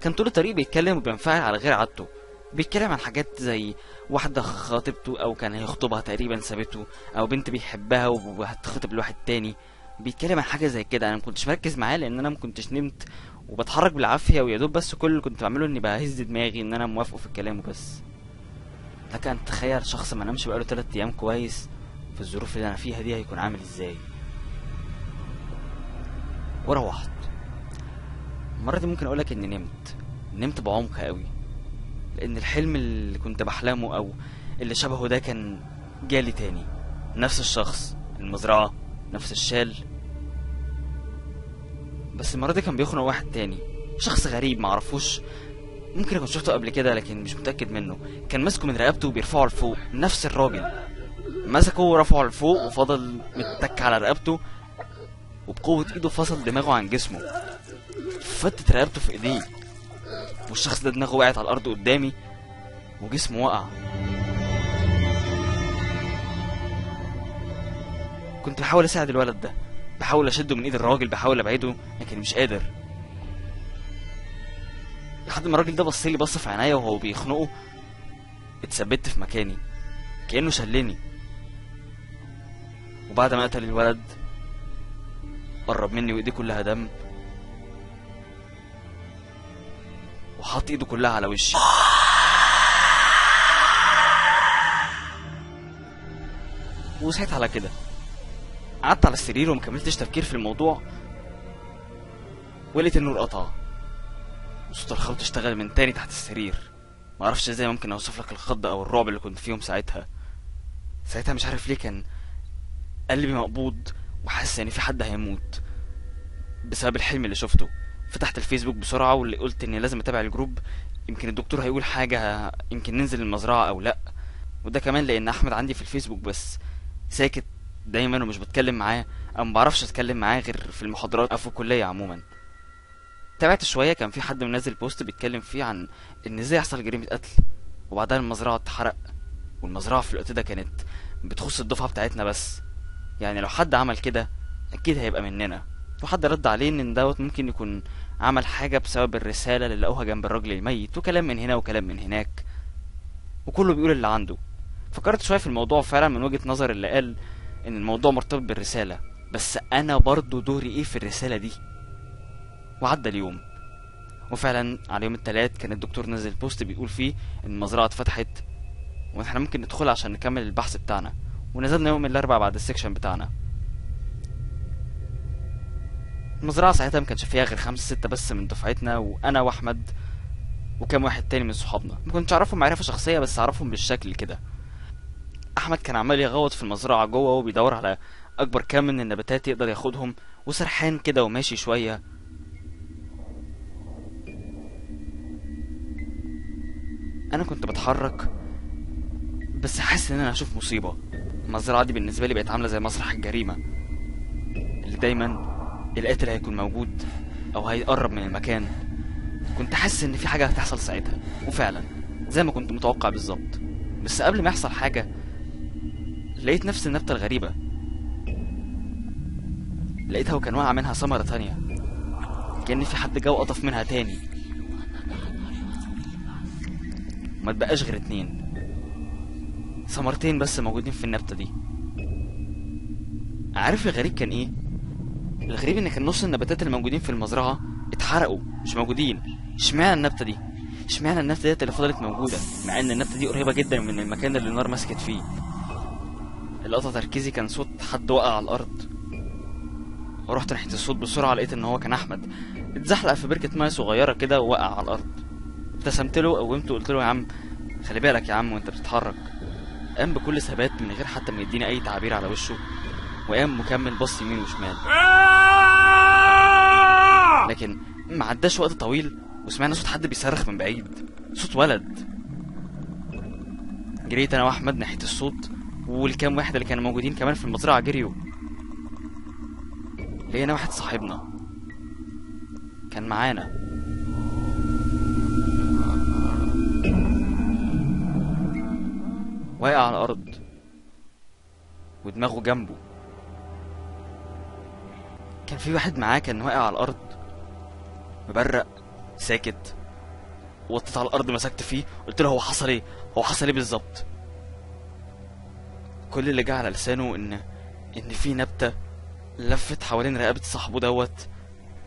كان طول الطريق بيتكلم وبينفعل على غير عادته. بيتكلم عن حاجات زي واحدة خاطبته أو كان هيخطبها تقريبا سابته أو بنت بيحبها وهتخطب لواحد تاني. بيتكلم عن حاجة زي كده. أنا مكنتش مركز معاه لأن أنا مكنتش نمت وبتحرك بالعافية ويا دوب بس كل اللي كنت بعمله إني بهز دماغي إن أنا موافقه في الكلام وبس. لك أن تتخيل شخص ما نامش بقاله تلات أيام كويس في الظروف اللي أنا فيها دي هيكون عامل إزاي. وروحت المرة دي ممكن أقولك إني نمت. نمت بعمق قوي لأن الحلم اللي كنت بحلمه أو اللي شبهه ده كان جالي تاني. نفس الشخص المزرعة نفس الشال. بس المرة دي كان بيخنق واحد تاني. شخص غريب معرفوش ممكن اكون شفته قبل كده لكن مش متأكد منه. كان ماسكه من رقبته وبيرفعه لفوق نفس الراجل. مسكه ورفعه لفوق وفضل متك على رقبته وبقوة إيده فصل دماغه عن جسمه. فتت رقبته في إيديه والشخص ده دماغه وقعت على الأرض قدامي وجسمه وقع. كنت بحاول أساعد الولد ده بحاول أشده من إيد الراجل بحاول أبعده لكن مش قادر. لحد ما الراجل ده بص لي بص في عينيا وهو بيخنقه. اتثبت في مكاني. كأنه شلني. وبعد ما قتل الولد قرب مني وايديه كلها دم. وحط إيده كلها على وشي. وصحيت على كده. قعدت على السرير ومكملتش تفكير في الموضوع. ولقيت النور قطع وصوت الخبط اشتغل من تاني تحت السرير. معرفش إزاي ممكن اوصف لك الخض أو الرعب اللي كنت فيهم ساعتها. ساعتها مش عارف ليه كان قلبي مقبوض وحاسس إن في حد هيموت. بسبب الحلم اللي شفته. فتحت الفيسبوك بسرعة واللي قلت إني لازم أتابع ال group. يمكن الدكتور هيقول حاجة يمكن ننزل المزرعة أو لأ. وده كمان لأن أحمد عندي في الفيسبوك بس. ساكت دايما ومش بتكلم معاه. أو مبعرفش أتكلم معاه غير في المحاضرات أو في الكلية عموما. تابعت شوية كان في حد منزل post بيتكلم فيه عن إن إزاي يحصل جريمة قتل وبعدها المزرعة اتحرق والمزرعة في الوقت ده كانت بتخص الدفعة بتاعتنا بس. يعني لو حد عمل كده أكيد هيبقى مننا. وحد رد عليه إن دوت ممكن يكون عمل حاجة بسبب الرسالة اللي لقوها جنب الراجل الميت وكلام من هنا وكلام من هناك. وكله بيقول اللي عنده. فكرت شوية في الموضوع فعلا من وجهة نظر اللي قال إن الموضوع مرتبط بالرسالة. بس أنا برضو دوري إيه في الرسالة دي؟ وعدى اليوم. وفعلا على يوم التلات كان الدكتور نزل post بيقول فيه إن المزرعة اتفتحت وإحنا ممكن ندخل عشان نكمل البحث بتاعنا. ونزلنا يوم الأربعاء بعد ال section بتاعنا. المزرعة ساعتها ما كانش فيها غير خمسة ستة بس من دفعتنا وأنا وأحمد وكام واحد تاني من صحابنا. ما كنتش أعرفهم معرفة شخصية بس أعرفهم بالشكل كده. أحمد كان عمال يغوط في المزرعة جوه وبيدور على أكبر كم من النباتات يقدر ياخدهم وسرحان كده وماشي شوية. أنا كنت بتحرك بس حاسس إن أنا هشوف مصيبة. المزرعة دي بالنسبة لي بقت عاملة زي مسرح الجريمة اللي دايما القاتل هيكون موجود أو هيقرب من المكان. كنت حاسس إن في حاجة هتحصل ساعتها وفعلا زي ما كنت متوقع بالظبط. بس قبل ما يحصل حاجة لقيت نفس النبتة الغريبة. لقيتها وكان واقع منها ثمرة تانية كأن في حد جه وقطف منها تاني. ما تبقاش غير اتنين. ثمرتين بس موجودين في النبتة دي. عارف الغريب كان إيه؟ الغريب إن كان نص النباتات اللي موجودين في المزرعة اتحرقوا مش موجودين. اشمعنى النبتة دي؟ اشمعنى النبتة ديت اللي فضلت موجودة مع إن النبتة دي قريبة جدا من المكان اللي النار مسكت فيه؟ اللقطة تركيزي كان صوت حد وقع على الأرض. ورحت ناحيه الصوت بسرعة لقيت إن هو كان أحمد. اتزحلق في بركة ميه صغيرة كده ووقع على الأرض. ابتسمت له قومته وقلت له يا عم خلي بالك يا عم وانت بتتحرك. قام بكل ثبات من غير حتى ما يديني أي تعبير على وشه وقام مكمل بص يمين وشمال. لكن ما عداش وقت طويل وسمعنا صوت حد بيصرخ من بعيد صوت ولد. جريت أنا وأحمد ناحية الصوت والكام واحد اللي كانوا موجودين كمان في المزرعة جريوا. لقينا واحد صاحبنا كان معانا. واقع على الأرض ودماغه جنبه. كان في واحد معاه كان واقع على الأرض مبرق ساكت. وطيت على الأرض مسكت فيه قلت له هو حصل إيه؟ هو حصل إيه بالظبط؟ كل اللي جه على لسانه إن إن في نبتة لفت حوالين رقبة صاحبه دوت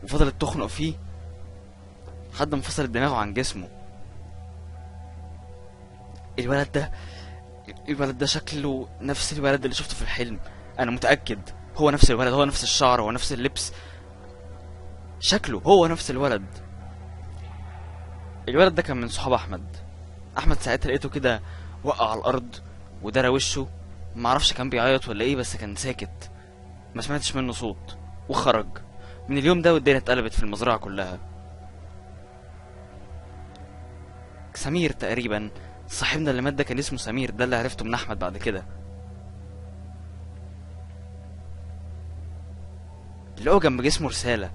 وفضلت تخنق فيه لحد ما فصلت دماغه عن جسمه. الولد ده الولد ده شكله نفس الولد اللي شفته في الحلم. أنا متأكد هو نفس الولد هو نفس الشعر هو نفس اللبس. شكله هو نفس الولد. الولد ده كان من صحاب أحمد. أحمد ساعتها لقيته كده وقع على الأرض ودرى وشه. معرفش كان بيعيط ولا إيه بس كان ساكت. ما سمعتش منه صوت وخرج. من اليوم ده والدنيا اتقلبت في المزرعة كلها. سمير تقريبا صاحبنا اللي مات ده كان اسمه سمير ده اللي عرفته من أحمد بعد كده. لقوا جنب جسمه رسالة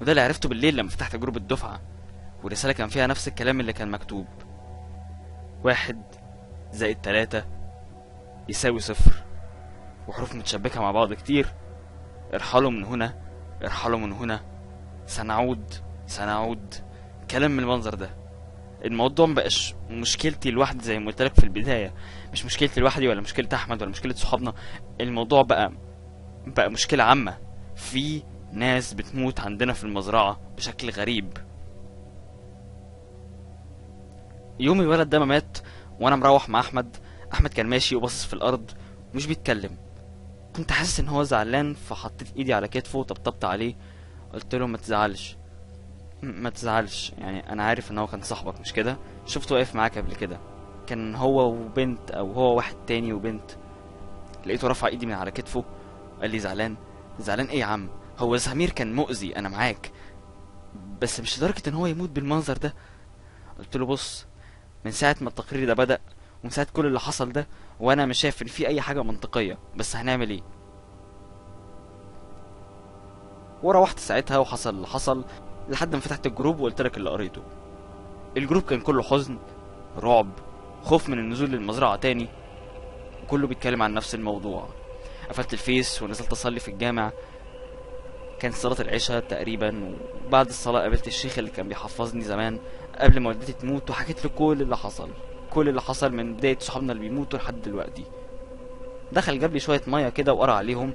وده اللي عرفته بالليل لما فتحت جروب الدفعة والرسالة كان فيها نفس الكلام اللي كان مكتوب. واحد زائد تلاتة يساوي صفر وحروف متشبكة مع بعض كتير. ارحلوا من هنا ارحلوا من هنا. سنعود سنعود. كلام من المنظر ده. الموضوع مبقاش مشكلتي لوحدي زي ما قلت لك في البداية. مش مشكلتي لوحدي ولا مشكلة أحمد ولا مشكلة صحابنا. الموضوع بقى بقى مشكلة عامة. في ناس بتموت عندنا في المزرعة بشكل غريب. يوم الولد ده ما مات وأنا مروح مع أحمد أحمد كان ماشي وباصص في الأرض مش بيتكلم. كنت حاسس إن هو زعلان فحطيت إيدي على كتفه وطبطبت عليه. قلت له ما تزعلش. ما تزعلش. يعني أنا عارف إن هو كان صاحبك مش كده؟ شفته واقف معاك قبل كده. كان هو وبنت أو هو واحد تاني وبنت. لقيته رفع إيدي من على كتفه قال لي زعلان. زعلان إيه يا عم؟ هو سمير كان مؤذي أنا معاك. بس مش لدرجة إن هو يموت بالمنظر ده. قلت له بص من ساعة ما التقرير ده بدأ ومن ساعة كل اللي حصل ده وأنا مش شايف إن في أي حاجة منطقية بس هنعمل إيه؟ وروحت ساعتها وحصل اللي حصل لحد ما فتحت الجروب وقلت لك اللي قريته. الجروب كان كله حزن رعب خوف من النزول للمزرعة تاني. وكله بيتكلم عن نفس الموضوع. قفلت الفيس ونزلت أصلي في الجامع. كانت صلاة العشاء تقريبا وبعد الصلاة قابلت الشيخ اللي كان بيحفظني زمان قبل ما والدتي تموت وحكيت له كل اللي حصل. كل اللي حصل من بداية صحابنا اللي بيموتوا لحد دلوقتي. دخل جاب لي شوية مية كده وقرأ عليهم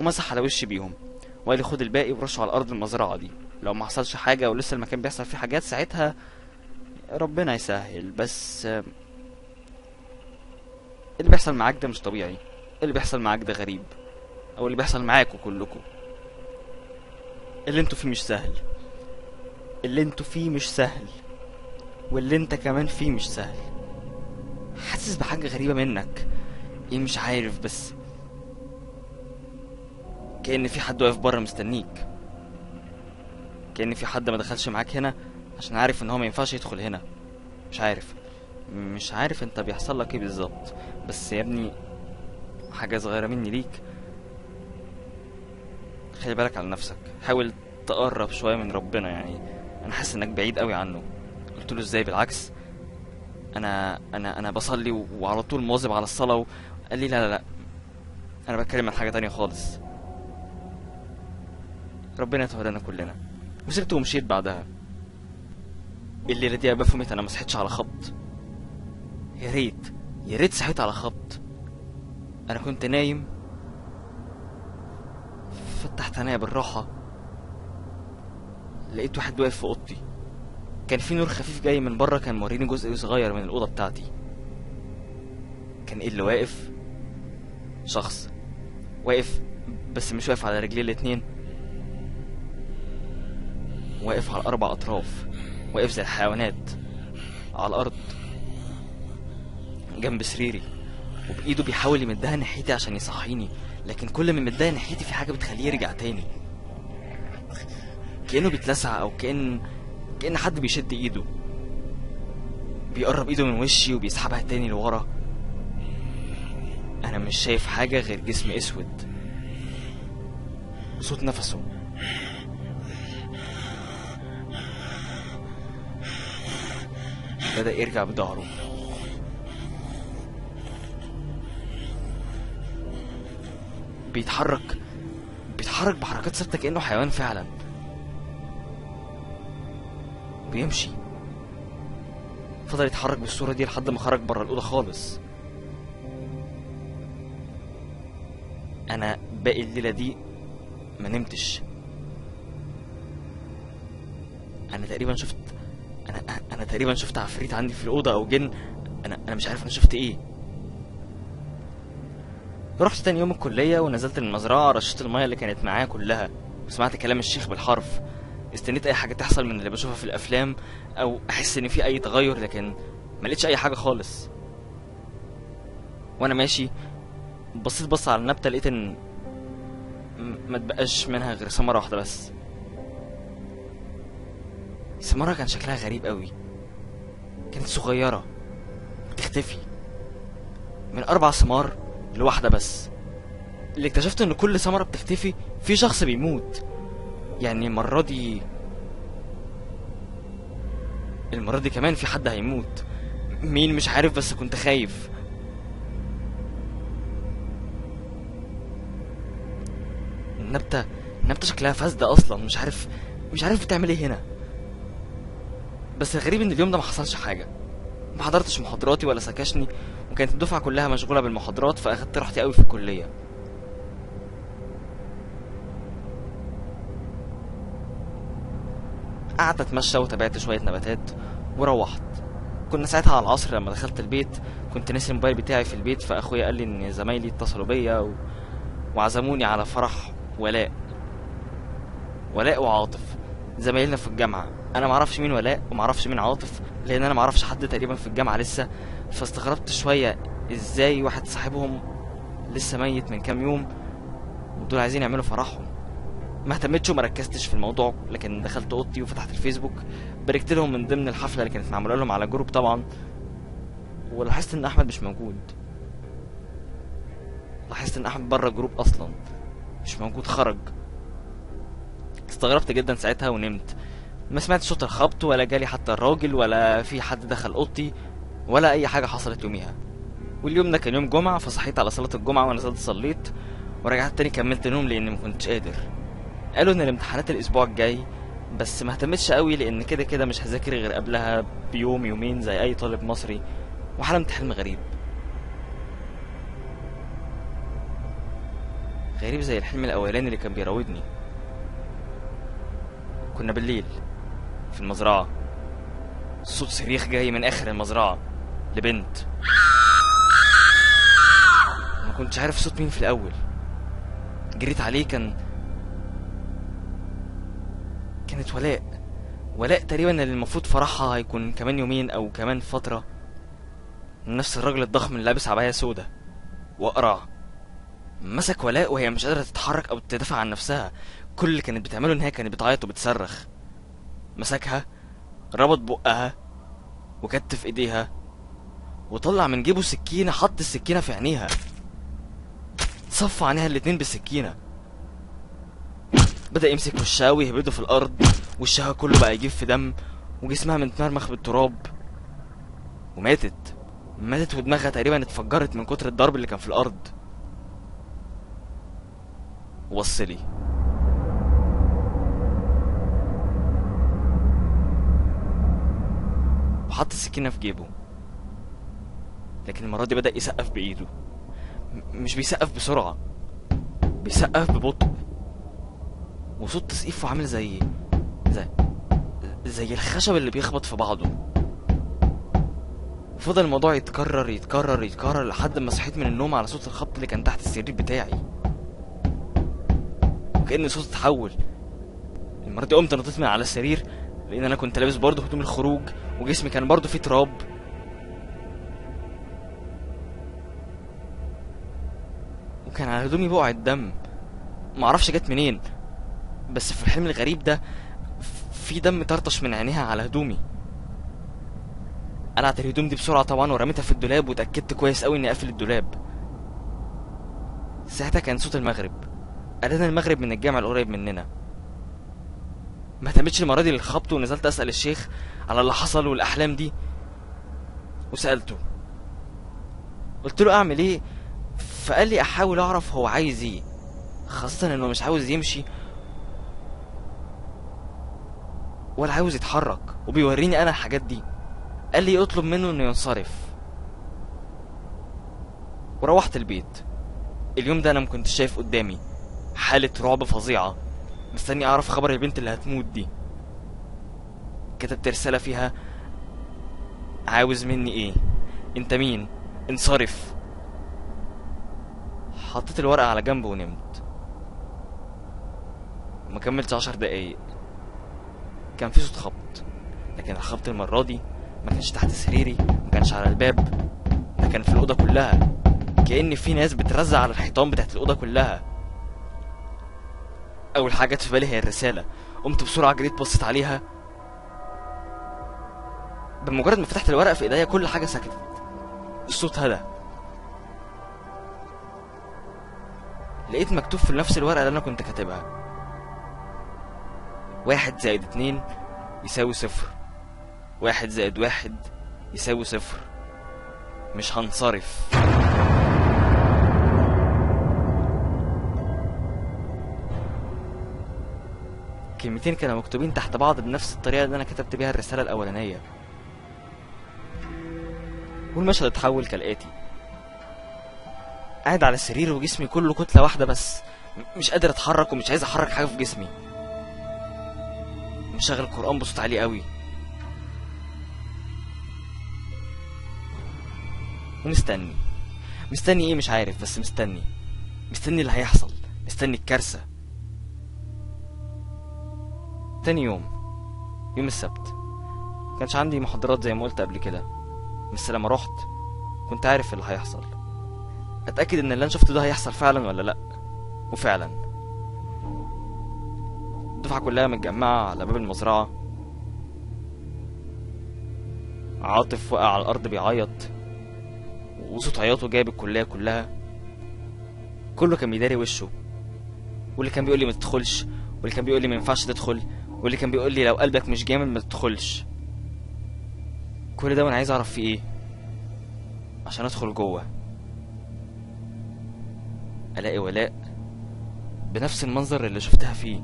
ومسح على وشي بيهم. وقال لي خد الباقي ورشه على ارض المزرعة دي. لو ما حصلش حاجة ولسه المكان بيحصل فيه حاجات ساعتها ربنا يسهل. بس اللي بيحصل معاك ده مش طبيعي. اللي بيحصل معاك ده غريب. أو اللي بيحصل معاكوا كلكوا. اللي أنتوا فيه مش سهل. اللي أنتوا فيه مش سهل. واللي انت كمان فيه مش سهل. حاسس بحاجة غريبة منك. إيه مش عارف بس كأن في حد واقف بره مستنيك. كأن في حد ما دخلش معاك هنا عشان عارف إن هو ما ينفعش يدخل هنا. مش عارف. مش عارف أنت بيحصل لك إيه بالظبط. بس يا ابني حاجة صغيرة مني ليك. خلي بالك على نفسك. حاول تقرب شوية من ربنا يعني. أنا حاسس إنك بعيد قوي عنه. قلت له إزاي؟ بالعكس. أنا أنا أنا بصلي وعلى طول مواظب على الصلاة و... قال لي لا لا لا. أنا بتكلم عن حاجة تانية خالص. ربنا يتولانا كلنا. وسبته ومشيت بعدها. الليلة دي يا بفهمت أنا ما صحيتش على خبط. يا ريت يا ريت صحيت على خبط. أنا كنت نايم. فتحت عينيا بالراحة. لقيت واحد واقف في أوضتي. كان في نور خفيف جاي من بره كان موريني جزء صغير من الأوضة بتاعتي. كان إيه اللي واقف؟ شخص. واقف بس مش واقف على رجليه الاتنين. واقف على أربع أطراف واقف زي الحيوانات على الأرض جنب سريري وبإيده بيحاول يمدها ناحيتي عشان يصحيني لكن كل ما يمدها ناحيتي في حاجة بتخليه يرجع تاني. كأنه بيتلسع أو كأن كأن حد بيشد إيده. بيقرب إيده من وشي وبيسحبها تاني لورا. أنا مش شايف حاجة غير جسم أسود. وصوت نفسه. بدأ يرجع بظهره بيتحرك بيتحرك بحركات ثابتة كأنه حيوان فعلا. بيمشي. فضل يتحرك بالصورة دي لحد ما خرج بره الأوضة خالص. أنا باقي الليلة دي ما نمتش. أنا تقريبا شفت تقريبا شفت عفريت عندي في الأوضة أو جن. أنا أنا مش عارف أنا شفت إيه. رحت تاني يوم الكلية ونزلت المزرعة رشيت المية اللي كانت معايا كلها وسمعت كلام الشيخ بالحرف. استنيت أي حاجة تحصل من اللي بشوفها في الأفلام أو أحس إن في أي تغير لكن ما لقيتش أي حاجة خالص. وأنا ماشي بصيت بص على النبتة لقيت إن ما تبقاش منها غير ثمرة واحدة بس. ثمرة كان شكلها غريب قوي كانت صغيرة بتختفي من أربع ثمار لواحدة بس. اللي اكتشفت إن كل ثمرة بتختفي في شخص بيموت. يعني المرة دي المرة دي كمان في حد هيموت. مين مش عارف بس كنت خايف. النبتة النبتة شكلها فاسدة أصلا مش عارف مش عارف بتعمل إيه هنا. بس الغريب إن اليوم ده ما حصلش حاجة. ما حضرتش محاضراتي ولا سكشني وكانت الدفعة كلها مشغولة بالمحاضرات فأخدت راحتي قوي في الكلية. قعدت أتمشى وتابعت شوية نباتات وروحت. كنا ساعتها على العصر لما دخلت البيت كنت ناسي الموبايل بتاعي في البيت فأخويا قال لي إن زمايلي اتصلوا بيا و... وعزموني على فرح ولاء. ولاء وعاطف. زمايلنا في الجامعة. أنا معرفش مين ولاء ومعرفش مين عاطف لأن أنا معرفش حد تقريبا في الجامعة لسه. فاستغربت شوية إزاي واحد صاحبهم لسه ميت من كام يوم ودول عايزين يعملوا فرحهم؟ ما اهتمتش وما ركزتش في الموضوع لكن دخلت أوضتي وفتحت الفيسبوك باركت لهم من ضمن الحفلة اللي كانت معمولة لهم على جروب طبعا ولاحظت إن أحمد مش موجود. لاحظت إن أحمد بره الجروب أصلا مش موجود خرج. استغربت جدا ساعتها ونمت. ما سمعت صوت الخبط ولا جالي حتى الراجل ولا في حد دخل أوضتي ولا أي حاجة حصلت يوميها. واليوم ده كان يوم جمعة فصحيت على صلاة الجمعة ونزلت صليت ورجعت تاني كملت نوم لأني ما كنتش قادر. قالوا إن الامتحانات الأسبوع الجاي بس ما اهتمتش قوي لأن كده كده مش هذاكر غير قبلها بيوم يومين زي أي طالب مصري وحلمت حلم غريب. غريب زي الحلم الأولاني اللي كان بيراودني. كنا بالليل. في المزرعة. صوت صريخ جاي من آخر المزرعة لبنت. ما كنتش عارف صوت مين في الأول. جريت عليه كان كانت ولاء. ولاء تقريبا اللي المفروض فرحها هيكون كمان يومين أو كمان فترة. نفس الراجل الضخم اللي لابس عباية سودا وأقرع. مسك ولاء وهي مش قادرة تتحرك أو تدافع عن نفسها. كل اللي كانت بتعمله إن هي كانت بتعيط وبتصرخ. مسكها ربط بقها وكتف إيديها وطلع من جيبه سكينة حط السكينة في عينيها. صف عينيها الاتنين بالسكينة. بدأ يمسك وشها ويهبده في الأرض وشها كله بقى يجيب في دم وجسمها متمرمخ بالتراب. وماتت. ماتت ودماغها تقريبا اتفجرت من كتر الضرب اللي كان في الأرض. وصلي. وحط السكينة في جيبه. لكن المرة دي بدأ يسقف بإيده. مش بيسقف بسرعة بيسقف ببطء. وصوت تسقيفه عامل زي زي زي الخشب اللي بيخبط في بعضه. وفضل الموضوع يتكرر يتكرر يتكرر لحد ما صحيت من النوم على صوت الخبط اللي كان تحت السرير بتاعي. وكأن الصوت اتحول. المرة دي قمت نطيت من على السرير لأن أنا كنت لابس برضه هدوم الخروج. وجسمي كان برضه فيه تراب. وكان على هدومي بقع الدم. معرفش جت منين بس في الحلم الغريب ده في دم طرطش من عينيها على هدومي. قلعت الهدوم دي بسرعة طبعا ورميتها في الدولاب واتأكدت كويس قوي إني قافل الدولاب. ساعتها كان صوت المغرب. أذان المغرب من الجامع القريب مننا. ما اهتمتش المرة دي للخبط ونزلت أسأل الشيخ على اللي حصل والأحلام دي. وسألته. قلت له أعمل إيه؟ فقال لي أحاول أعرف هو عايز إيه. خاصة إنه مش عاوز يمشي. ولا عاوز يتحرك. وبيوريني أنا الحاجات دي. قال لي اطلب منه إنه ينصرف. وروحت البيت. اليوم ده أنا مكنتش شايف قدامي حالة رعب فظيعة. مستني أعرف خبر البنت اللي هتموت دي. كتبت رسالة فيها عاوز مني إيه؟ أنت مين؟ انصرف. حطيت الورقة على جنب ونمت. وما كملتش عشر دقايق. كان في صوت خبط لكن الخبط المرة دي ما كانش تحت سريري ما كانش على الباب. ده كان في الأوضة كلها. كأن في ناس بترزع على الحيطان بتاعت الأوضة كلها. أول حاجة جت في بالي هي الرسالة. قمت بسرعة جريت بصيت عليها. بمجرد ما فتحت الورقة في إيديا كل حاجة سكتت. الصوت هدى. لقيت مكتوب في نفس الورقة اللي أنا كنت كاتبها. واحد زائد اتنين يساوي صفر. واحد زائد واحد يساوي صفر. مش هنصرف. كلمتين كانوا مكتوبين تحت بعض بنفس الطريقة اللي أنا كتبت بيها الرسالة الأولانية. والمشهد اتحول كالآتي. قاعد على السرير وجسمي كله كتلة واحدة بس. مش قادر أتحرك ومش عايز أحرك حاجة في جسمي. مشغل القرآن بصوت عالي قوي. ومستني. مستني إيه؟ مش عارف بس مستني. مستني اللي هيحصل. مستني الكارثة. تاني يوم يوم السبت. كانش عندي محاضرات زي ما قلت قبل كده. بس لما رحت كنت عارف اللي هيحصل. أتأكد إن اللي أنا شفته ده هيحصل فعلا ولا لأ؟ وفعلا. الدفعة كلها متجمعة على باب المزرعة. عاطف وقع على الأرض بيعيط. وصوت عياطه جايب الكليه كلها. كله كان بيداري وشه. واللي كان بيقول لي ما تدخلش واللي كان بيقول لي ما ينفعش تدخل. واللي كان بيقول لي لو قلبك مش جامد ما تدخلش. كل ده وأنا عايز أعرف فيه إيه؟ عشان أدخل جوه. ألاقي ولاء بنفس المنظر اللي شفتها فيه.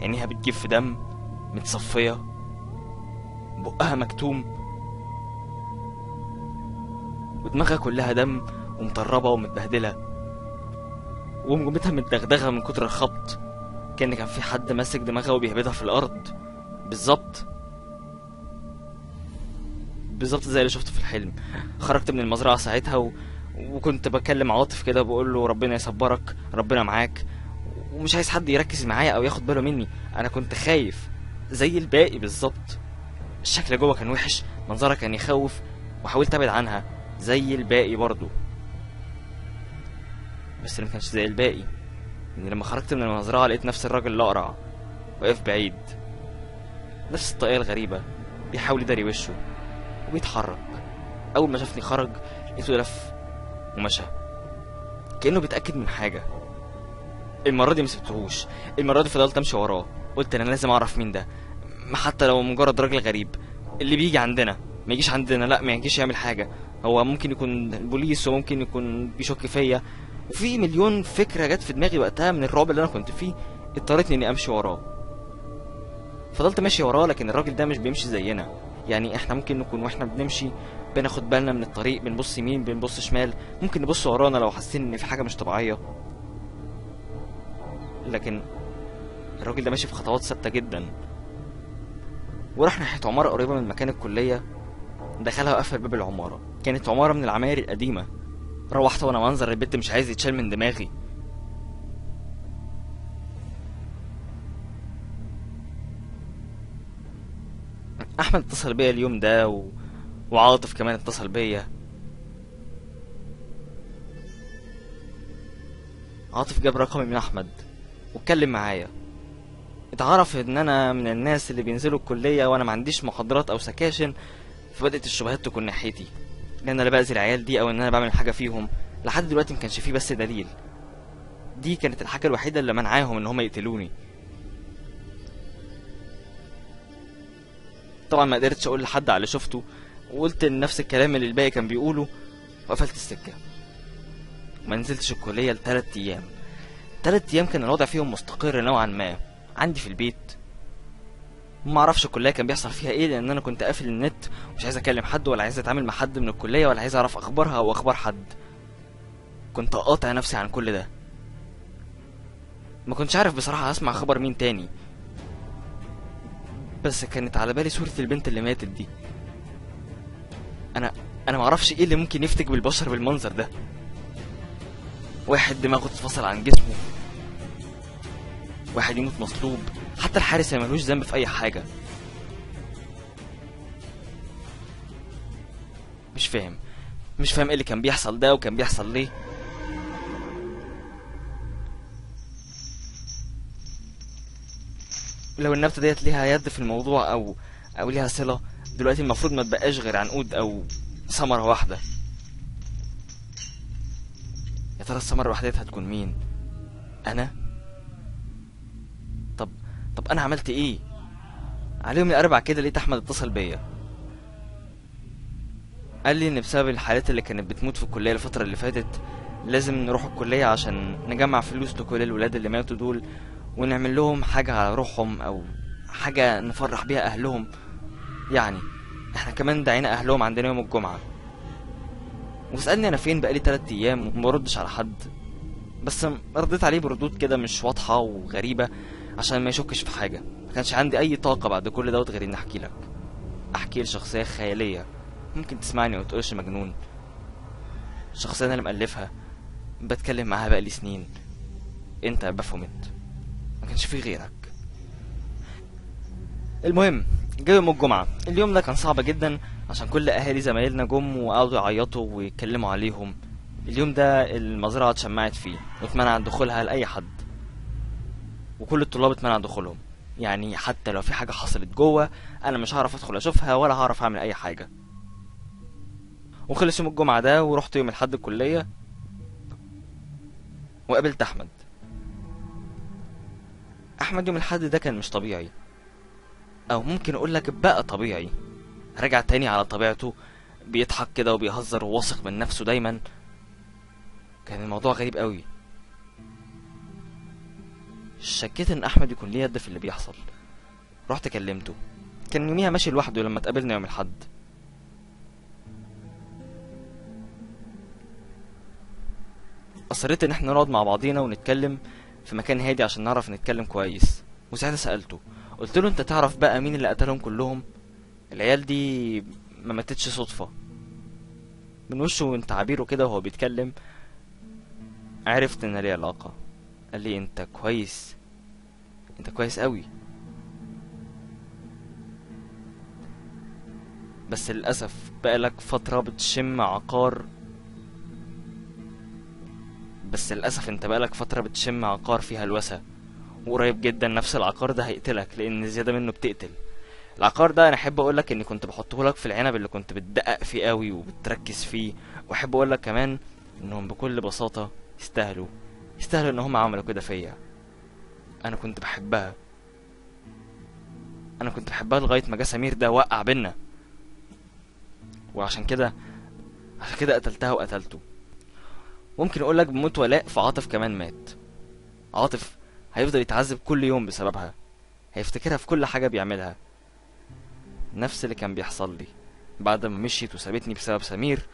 عينيها بتجيب في دم متصفية بقها مكتوم. ودماغها كلها دم ومطربة ومتبهدلة. ومجمتها متدغدغة من كتر الخبط. كأن كان في حد ماسك دماغها وبيهبدها في الأرض. بالظبط. بالظبط زي اللي شفته في الحلم. خرجت من المزرعة ساعتها و... وكنت بكلم عاطف كده بقول له ربنا يصبرك ربنا معاك. ومش عايز حد يركز معايا أو ياخد باله مني. أنا كنت خايف. زي الباقي بالظبط. الشكل جوه كان وحش منظرها كان يخوف وحاولت أبعد عنها. زي الباقي برضه بس اللي كانش زي الباقي. ان لما خرجت من المزرعة لقيت نفس الراجل الاقرع واقف بعيد. نفس الطاقية الغريبة بيحاول يداري وشه وبيتحرك. أول ما شافني خرج لقيته لف ومشى. كأنه بيتأكد من حاجة. المرة دي مسبتهوش المرة دي فضلت أمشي وراه. قلت أنا لازم أعرف مين ده. حتى لو مجرد راجل غريب. اللي بيجي عندنا. ما يجيش عندنا لا ما يجيش يعمل حاجة. هو ممكن يكون البوليس وممكن يكون بيشك فيا. وفي مليون فكرة جت في دماغي وقتها من الرعب اللي أنا كنت فيه اضطريتني إني أمشي وراه. فضلت ماشي وراه لكن الراجل ده مش بيمشي زينا. يعني إحنا ممكن نكون وإحنا بنمشي بناخد بالنا من الطريق بنبص يمين بنبص شمال. ممكن نبص ورانا لو حاسين إن في حاجة مش طبيعية. لكن الراجل ده ماشي في خطوات ثابتة جدا. وراح ناحية عمارة قريبة من مكان الكلية دخلها وقفل باب العمارة. كانت عمارة من العماير القديمة. روحت وأنا منظر البت مش عايز يتشال من دماغي. أحمد اتصل بيا اليوم ده و... وعاطف كمان اتصل بيا. عاطف جاب رقمي من أحمد واتكلم معايا. اتعرف إن أنا من الناس اللي بينزلوا الكلية وأنا ما عنديش محاضرات أو سكاشن فبدأت الشبهات تكون ناحيتي. إن أنا بأذي العيال دي أو إن أنا بعمل حاجة فيهم لحد دلوقتي ما كانش فيه بس دليل. دي كانت الحاجة الوحيدة اللي منعاهم إن هم يقتلوني. طبعا ما قدرتش أقول لحد على اللي شفته وقلت نفس الكلام اللي الباقي كان بيقوله وقفلت السكة. ما نزلتش الكلية لتلات أيام. تلات أيام كان الوضع فيهم مستقر نوعا ما. عندي في البيت ما أعرفش الكلية كان بيحصل فيها إيه لأن أنا كنت قافل النت ومش عايز أكلم حد ولا عايز أتعامل مع حد من الكلية ولا عايز أعرف أخبارها أو أخبار حد. كنت قاطع نفسي عن كل ده. ما كنتش عارف بصراحة أسمع خبر مين تاني. بس كانت على بالي صورة البنت اللي ماتت دي. أنا أنا معرفش إيه اللي ممكن يفتك بالبشر بالمنظر ده. واحد دماغه تتفصل عن جسمه. واحد يموت مصلوب. حتى الحارس اللي ملوش ذنب في أي حاجة. مش فاهم. مش فاهم إيه اللي كان بيحصل ده وكان بيحصل ليه. لو النبتة ديت ليها يد في الموضوع أو أو ليها صلة دلوقتي المفروض ما تبقاش غير عنقود أو ثمرة واحدة. يا ترى الثمرة الواحدة ديت هتكون مين؟ أنا؟ طب أنا عملت إيه؟ على يوم الاربع كده لقيت أحمد اتصل بيا. قال لي إن بسبب الحالات اللي كانت بتموت في الكلية الفترة اللي فاتت لازم نروح الكلية عشان نجمع فلوس لكل الولاد اللي ماتوا دول ونعمل لهم حاجة على روحهم أو حاجة نفرح بيها أهلهم. يعني إحنا كمان دعينا أهلهم عندنا يوم الجمعة. وسألني أنا فين بقالي تلات أيام وما بردش على حد. بس رديت عليه بردود كده مش واضحة وغريبة. عشان ما يشكش في حاجة. ما كانش عندي أي طاقة بعد كل دوت غير إني أحكي لك. أحكي لشخصية خيالية. ممكن تسمعني وتقولش مجنون. الشخصيه أنا اللي مألفها. بتكلم معاها بقالي سنين. أنت بفهمت ما كانش في غيرك. المهم جه يوم الجمعة. اليوم ده كان صعب جدا عشان كل أهالي زمايلنا جم وقعدوا يعيطوا ويتكلموا عليهم. اليوم ده المزرعة اتشمعت فيه. واتمنع دخولها لأي حد. وكل الطلاب اتمنع دخولهم. يعني حتى لو في حاجة حصلت جوه أنا مش هعرف أدخل أشوفها ولا هعرف أعمل أي حاجة. وخلص يوم الجمعة ده ورحت يوم الحد الكلية وقابلت أحمد. أحمد يوم الحد ده كان مش طبيعي. أو ممكن أقول لك بقى طبيعي. رجع تاني على طبيعته بيضحك كده وبيهزر وواثق من نفسه دايما. كان الموضوع غريب قوي. شكيت إن أحمد يكون ليه يد في اللي بيحصل. رحت كلمته. كان يوميها ماشي لوحده لما اتقابلنا يوم الحد أصريت إن إحنا نقعد مع بعضينا ونتكلم في مكان هادي عشان نعرف نتكلم كويس. وساعتها سألته قلت له أنت تعرف بقى مين اللي قتلهم كلهم؟ العيال دي ما ماتتش صدفة. من وشه وانت تعابيره كده وهو بيتكلم عرفت إن ليه علاقة. قال لي أنت كويس أنت كويس قوي بس للأسف بقالك فترة بتشم عقار. بس للأسف أنت بقالك فترة بتشم عقار فيه هلوسة وقريب جدا نفس العقار ده هيقتلك لأن زيادة منه بتقتل. العقار ده أنا أحب اقولك إني كنت بحطه لك في العنب اللي كنت بتدقق فيه قوي وبتركز فيه. وأحب اقولك كمان إنهم بكل بساطة يستاهلوا. يستاهلوا إن هم عملوا كده فيا. أنا كنت بحبها. أنا كنت بحبها لغاية ما جه سمير ده وقع بينا. وعشان كده عشان كده قتلتها وقتلته. ممكن اقولك بموت ولاء فعاطف كمان مات. عاطف هيفضل يتعذب كل يوم بسببها. هيفتكرها في كل حاجة بيعملها. نفس اللي كان بيحصل لي. بعد ما مشيت وسابتني بسبب سمير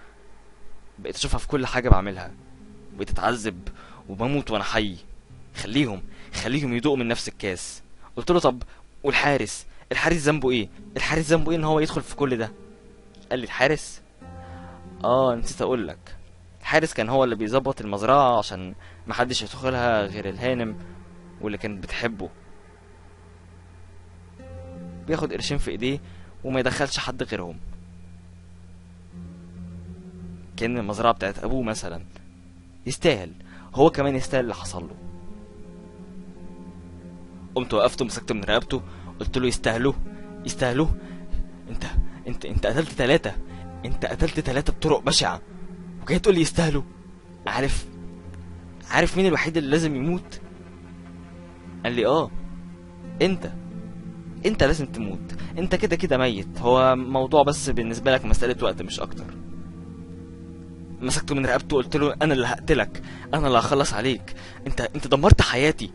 بقيت أشوفها في كل حاجة بعملها. بقيت أتعذب. وبموت وأنا حي. خليهم خليهم يدوقوا من نفس الكاس. قلت له طب والحارس؟ الحارس ذنبه إيه؟ الحارس ذنبه إيه إن هو يدخل في كل ده؟ قال لي الحارس؟ آه نسيت أقول لك. الحارس كان هو اللي بيظبط المزرعة عشان محدش يدخلها غير الهانم واللي كانت بتحبه. بياخد قرشين في إيديه وما يدخلش حد غيرهم. كأن المزرعة بتاعت أبوه مثلا. يستاهل. هو كمان يستاهل اللي حصل له. قمت وقفته مسكته من رقبته قلت له يستاهلوا يستاهلوا انت انت انت قتلت ثلاثة انت قتلت ثلاثة بطرق بشعة. وجاي تقول لي يستاهلوا. عارف عارف مين الوحيد اللي لازم يموت؟ قال لي آه. انت. انت لازم تموت. انت كده كده ميت. هو موضوع بس بالنسبة لك مسألة وقت مش أكتر. مسكته من رقبته قلت له أنا اللي هقتلك أنا اللي هخلص عليك. أنت أنت دمرت حياتي.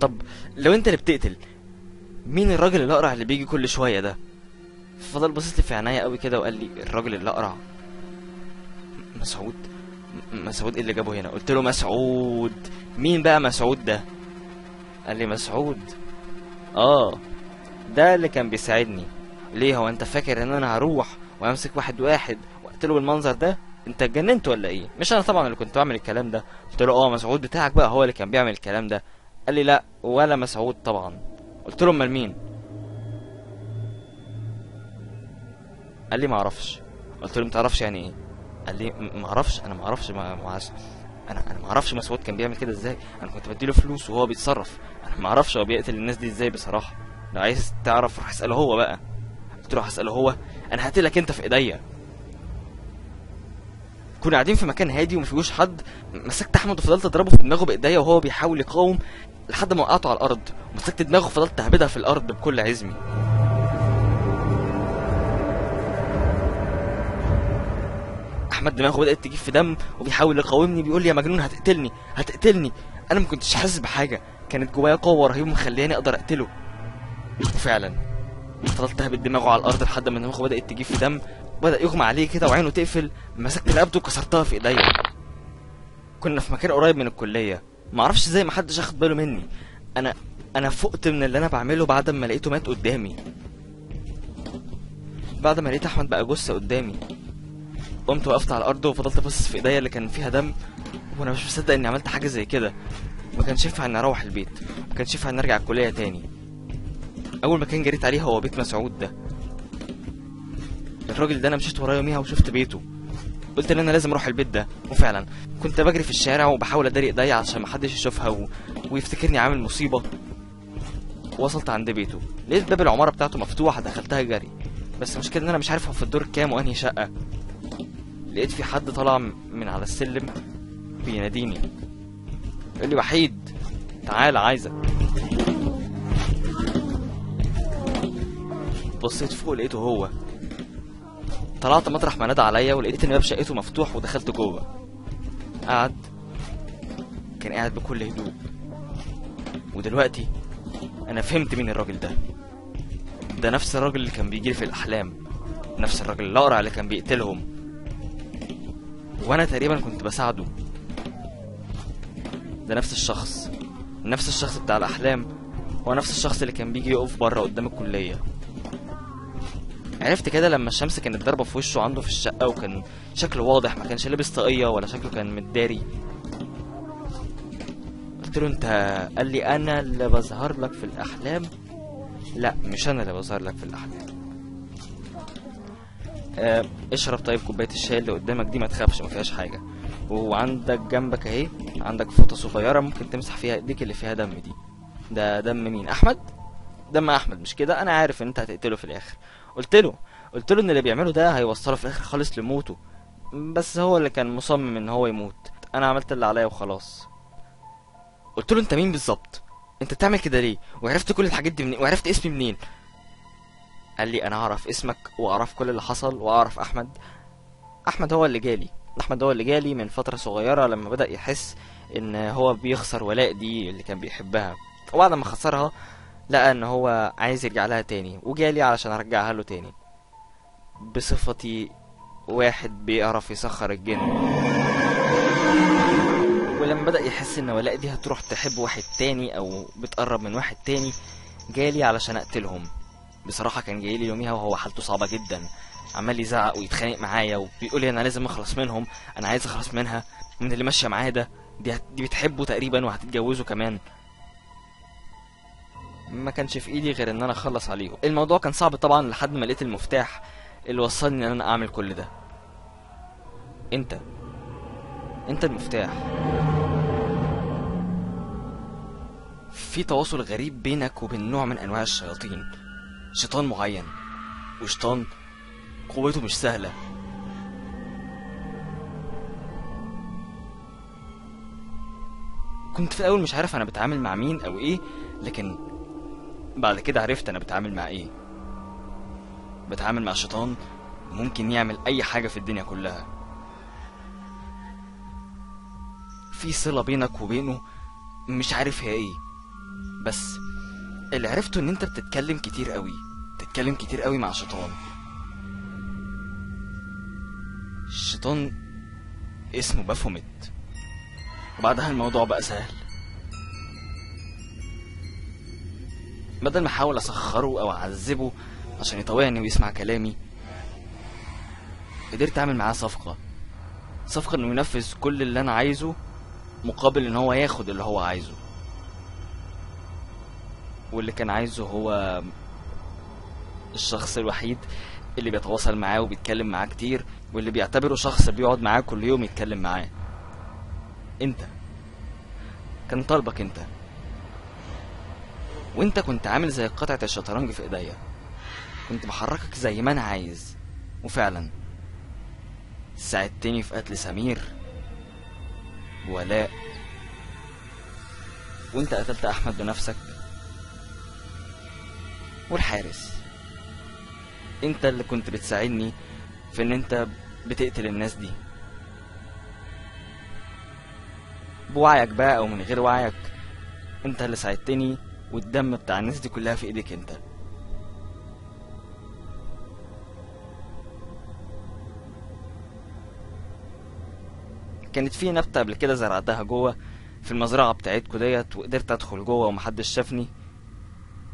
طب لو أنت اللي بتقتل مين الراجل الأقرع اللي بيجي كل شوية ده؟ فضل باصص لي في عينيا قوي كده وقال لي الراجل الأقرع. مسعود مسعود إيه اللي جابه هنا؟ قلت له مسعود. مين بقى مسعود ده؟ قال لي مسعود. آه ده اللي كان بيساعدني. ليه؟ هو أنت فاكر إن أنا هروح وامسك واحد واحد. واقتله بالمنظر ده انت اتجننت ولا إيه؟ مش أنا طبعا اللي كنت بعمل الكلام ده. قلت له آه مسعود بتاعك بقى هو اللي كان بيعمل الكلام ده. قال لي لا ولا مسعود طبعا. قلت له أمال مين؟ قال لي ما أعرفش. قلت له ما تعرفش يعني إيه؟ قال لي "م- ما أعرفش أنا ما أعرفش ما أعرفش. أنا أنا ما أعرفش مسعود كان بيعمل كده إزاي. أنا كنت بديله فلوس وهو بيتصرف. أنا ما أعرفش هو بيقتل الناس دي إزاي بصراحة. لو عايز تعرف روح اسأله هو بقى. قلت له هسأله هو أنا هقتلك أنت في إيديا. كنا قاعدين في مكان هادي وما فيهوش حد مسكت أحمد وفضلت أضربه في دماغه بإيديا وهو بيحاول يقاوم لحد ما وقعته على الأرض ومسكت دماغه وفضلت أهبدها في الأرض بكل عزمي. أحمد دماغه بدأت تجيب في دم وبيحاول يقاومني بيقول لي يا مجنون هتقتلني هتقتلني. أنا ما كنتش حاسس بحاجة كانت جوايا قوة رهيبة مخلياني أقدر أقتله. وفعلا فضلت اهبد دماغه على الأرض لحد ما دماغه بدأت تجيب في دم بدأ يغمى عليه كده وعينه تقفل. مسكت رقبته وكسرتها في إيديا. كنا في مكان قريب من الكلية. ما أعرفش إزاي ما حدش أخد باله مني. أنا أنا فقت من اللي أنا بعمله بعد ما لقيته مات قدامي. بعد ما لقيت أحمد بقى جثة قدامي. قمت وقفت على الأرض وفضلت أبص في إيديا اللي كان فيها دم. وأنا مش مصدق إني عملت حاجة زي كده. ما كانش ينفع إني أروح البيت. ما كانش ينفع إني أرجع الكلية تاني. أول مكان جريت عليه هو بيت مسعود ده. الراجل ده أنا مشيت وراه يوميها وشفت بيته. قلت إن أنا لازم أروح البيت ده. وفعلا كنت بجري في الشارع وبحاول أداري ايديا عشان محدش يشوفها و... ويفتكرني عامل مصيبة. وصلت عند بيته. لقيت باب العمارة بتاعته مفتوح دخلتها جري. بس المشكلة إن أنا مش عارف هو في الدور الكام وأنهي شقة. لقيت في حد طالع من على السلم بيناديني. يقول لي وحيد تعال عايزك. بصيت فوق لقيته هو. طلعت مطرح ما نادى عليا ولقيت إن باب شقته مفتوح ودخلت جوه. قعد كان قاعد بكل هدوء. ودلوقتي أنا فهمت مين الراجل ده. ده نفس الراجل اللي كان بيجيلي في الأحلام. نفس الراجل الاقرع اللي كان بيقتلهم. وأنا تقريبا كنت بساعده. ده نفس الشخص. نفس الشخص بتاع الأحلام. هو نفس الشخص اللي كان بيجي يقف بره قدام الكلية. عرفت كده لما الشمس كانت ضاربة في وشه عنده في الشقة وكان شكله واضح ما كانش لابس طاقية ولا شكله كان متداري. قلت له انت قال لي أنا اللي بظهر لك في الأحلام. لا مش أنا اللي بظهر لك في الأحلام. آه اشرب طيب كوباية الشاي اللي قدامك دي ما تخافش ما فيهاش حاجة. وعندك جنبك أهي عندك فوطة صغيرة ممكن تمسح فيها إيديك اللي فيها دم دي. ده دم مين؟ أحمد؟ دم أحمد مش كده؟ أنا عارف إن أنت هتقتله في الآخر. قلت له قلت له إن اللي بيعمله ده هيوصله في الآخر خالص لموته. بس هو اللي كان مصمم إن هو يموت. أنا عملت اللي عليا وخلاص. قلت له أنت مين بالظبط؟ أنت بتعمل كده ليه؟ وعرفت كل الحاجات دي منين؟ وعرفت اسمي منين؟ قال لي أنا اعرف اسمك وأعرف كل اللي حصل وأعرف أحمد. أحمد هو اللي جالي. أحمد هو اللي جالي من فترة صغيرة لما بدأ يحس إن هو بيخسر ولاء دي اللي كان بيحبها. وبعد ما خسرها لقى ان هو عايز يرجع لها تاني. وجالي علشان أرجعها له تاني. بصفتي واحد بيعرف يسخر الجن. ولما بدأ يحس إن ولاء دي هتروح تحب واحد تاني أو بتقرب من واحد تاني جالي علشان أقتلهم. بصراحة كان جايلي يوميها وهو حالته صعبة جدا. عمال يزعق ويتخانق معايا وبيقول لي أنا لازم أخلص منهم أنا عايز أخلص منها. من اللي ماشية معاه ده. دي بتحبه تقريبا وهتتجوزه كمان. ما كانش في ايدي غير ان أنا اخلص عليهم. الموضوع كان صعب طبعا لحد ما لقيت المفتاح اللي وصلني ان أنا اعمل كل ده. انت. انت المفتاح. في تواصل غريب بينك وبين نوع من انواع الشياطين. شيطان معين. وشيطان قوته مش سهلة. كنت في الأول مش عارف أنا بتعامل مع مين أو إيه لكن بعد كده عرفت أنا بتعامل مع إيه. بتعامل مع شيطان ممكن يعمل أي حاجة في الدنيا كلها. في صلة بينك وبينه مش عارف هي إيه. بس اللي عرفته إن أنت بتتكلم كتير قوي بتتكلم كتير قوي مع شيطان الشيطان اسمه بافوميت. وبعدها الموضوع بقى سهل. بدل ما أحاول أسخره أو أعذبه عشان يطوعني ويسمع كلامي قدرت أعمل معاه صفقة. صفقة إنه ينفذ كل اللي أنا عايزه مقابل إن هو ياخد اللي هو عايزه. واللي كان عايزه هو الشخص الوحيد اللي بيتواصل معاه وبيتكلم معاه كتير واللي بيعتبره شخص بيقعد معاه كل يوم يتكلم معاه. أنت. كان طالبك أنت. وانت كنت عامل زي قطعة الشطرنج في إيديا. كنت بحركك زي ما أنا عايز. وفعلا. ساعدتني في قتل سمير. ولاء. وانت قتلت أحمد بنفسك. والحارس. انت اللي كنت بتساعدني في إن انت بتقتل الناس دي. بوعيك بقى أو من غير وعيك. انت اللي ساعدتني والدم بتاع الناس دي كلها في ايديك أنت. كانت في نبتة قبل كده زرعتها جوه في المزرعة بتاعتكو ديت وقدرت أدخل جوه ومحدش شافني.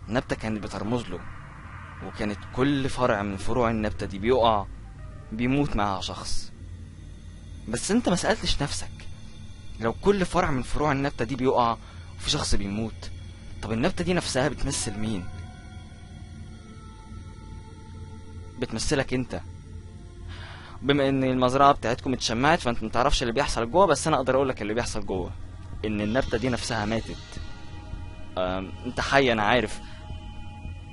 النبتة كانت بترمز له وكانت كل فرع من فروع النبتة دي بيقع بيموت معها شخص. بس أنت ما سألتش نفسك لو كل فرع من فروع النبتة دي بيقع وفي شخص بيموت طب النبتة دي نفسها بتمثل مين؟ بتمثلك انت. بما ان المزرعة بتاعتكم اتشمعت فانت متعرفش اللي بيحصل جوه بس أنا أقدر اقولك اللي بيحصل جوه. ان النبتة دي نفسها ماتت. انت حي أنا عارف.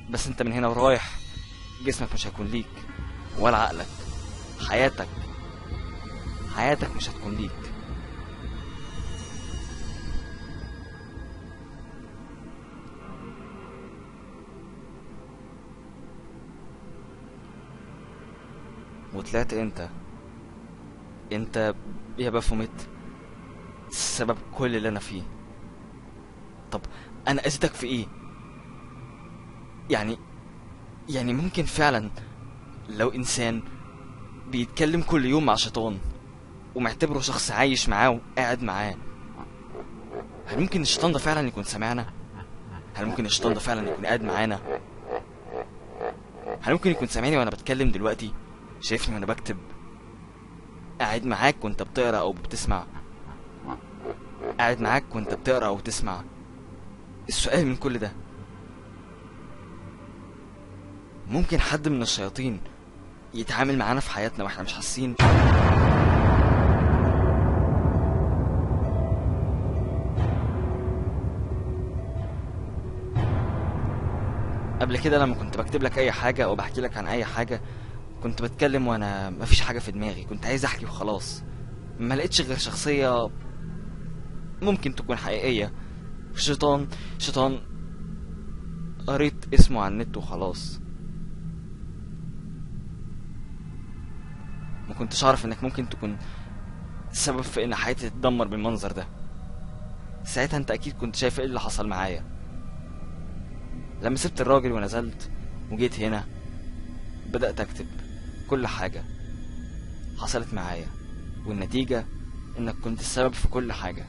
بس انت من هنا ورايح جسمك مش هيكون ليك ولا عقلك حياتك حياتك مش هتكون ليك. وطلعت انت انت يا بافوميت سبب كل اللي أنا فيه. طب أنا اذيتك في إيه؟ يعني يعني ممكن فعلا لو إنسان بيتكلم كل يوم مع شيطان ومعتبره شخص عايش معاه وقاعد معاه هل ممكن الشيطان ده فعلا يكون سامعنا؟ هل ممكن الشيطان ده فعلا يكون قاعد معانا؟ هل ممكن يكون سامعني وأنا بتكلم دلوقتي؟ شايفني وأنا بكتب. قاعد معاك وأنت بتقرأ أو بتسمع قاعد معاك وأنت بتقرأ أو تسمع السؤال من كل ده. ممكن حد من الشياطين يتعامل معانا في حياتنا وإحنا مش حاسين؟ قبل كده لما كنت بكتب لك أي حاجة أو بحكي لك عن أي حاجة كنت بتكلم وأنا مفيش حاجة في دماغي كنت عايز أحكي وخلاص. ما لقيتش غير شخصية ممكن تكون حقيقية. شيطان شيطان قريت اسمه على النت وخلاص. ما كنتش اعرف إنك ممكن تكون سبب في إن حياتي تتدمر بالمنظر ده. ساعتها أنت أكيد كنت شايف إيه اللي حصل معايا. لما سبت الراجل ونزلت وجيت هنا بدأت أكتب. كل حاجة حصلت معايا والنتيجة إنك كنت السبب في كل حاجة.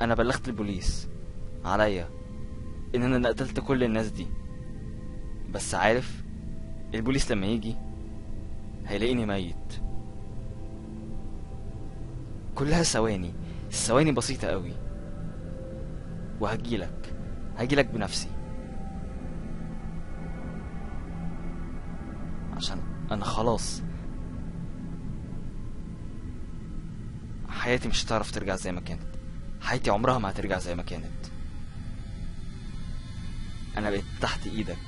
أنا بلغت البوليس عليا إن أنا قتلت كل الناس دي بس عارف البوليس لما يجي هيلاقيني ميت. كلها ثواني ثواني بسيطة قوي وهجيلك هجيلك بنفسي. عشان أنا خلاص حياتي مش هتعرف ترجع زي ما كانت. حياتي عمرها ما هترجع زي ما كانت. أنا بقيت تحت إيدك.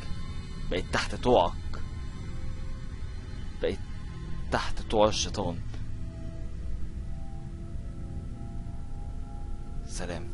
بقيت تحت طوعك. بقيت تحت طوع الشيطان. سلام.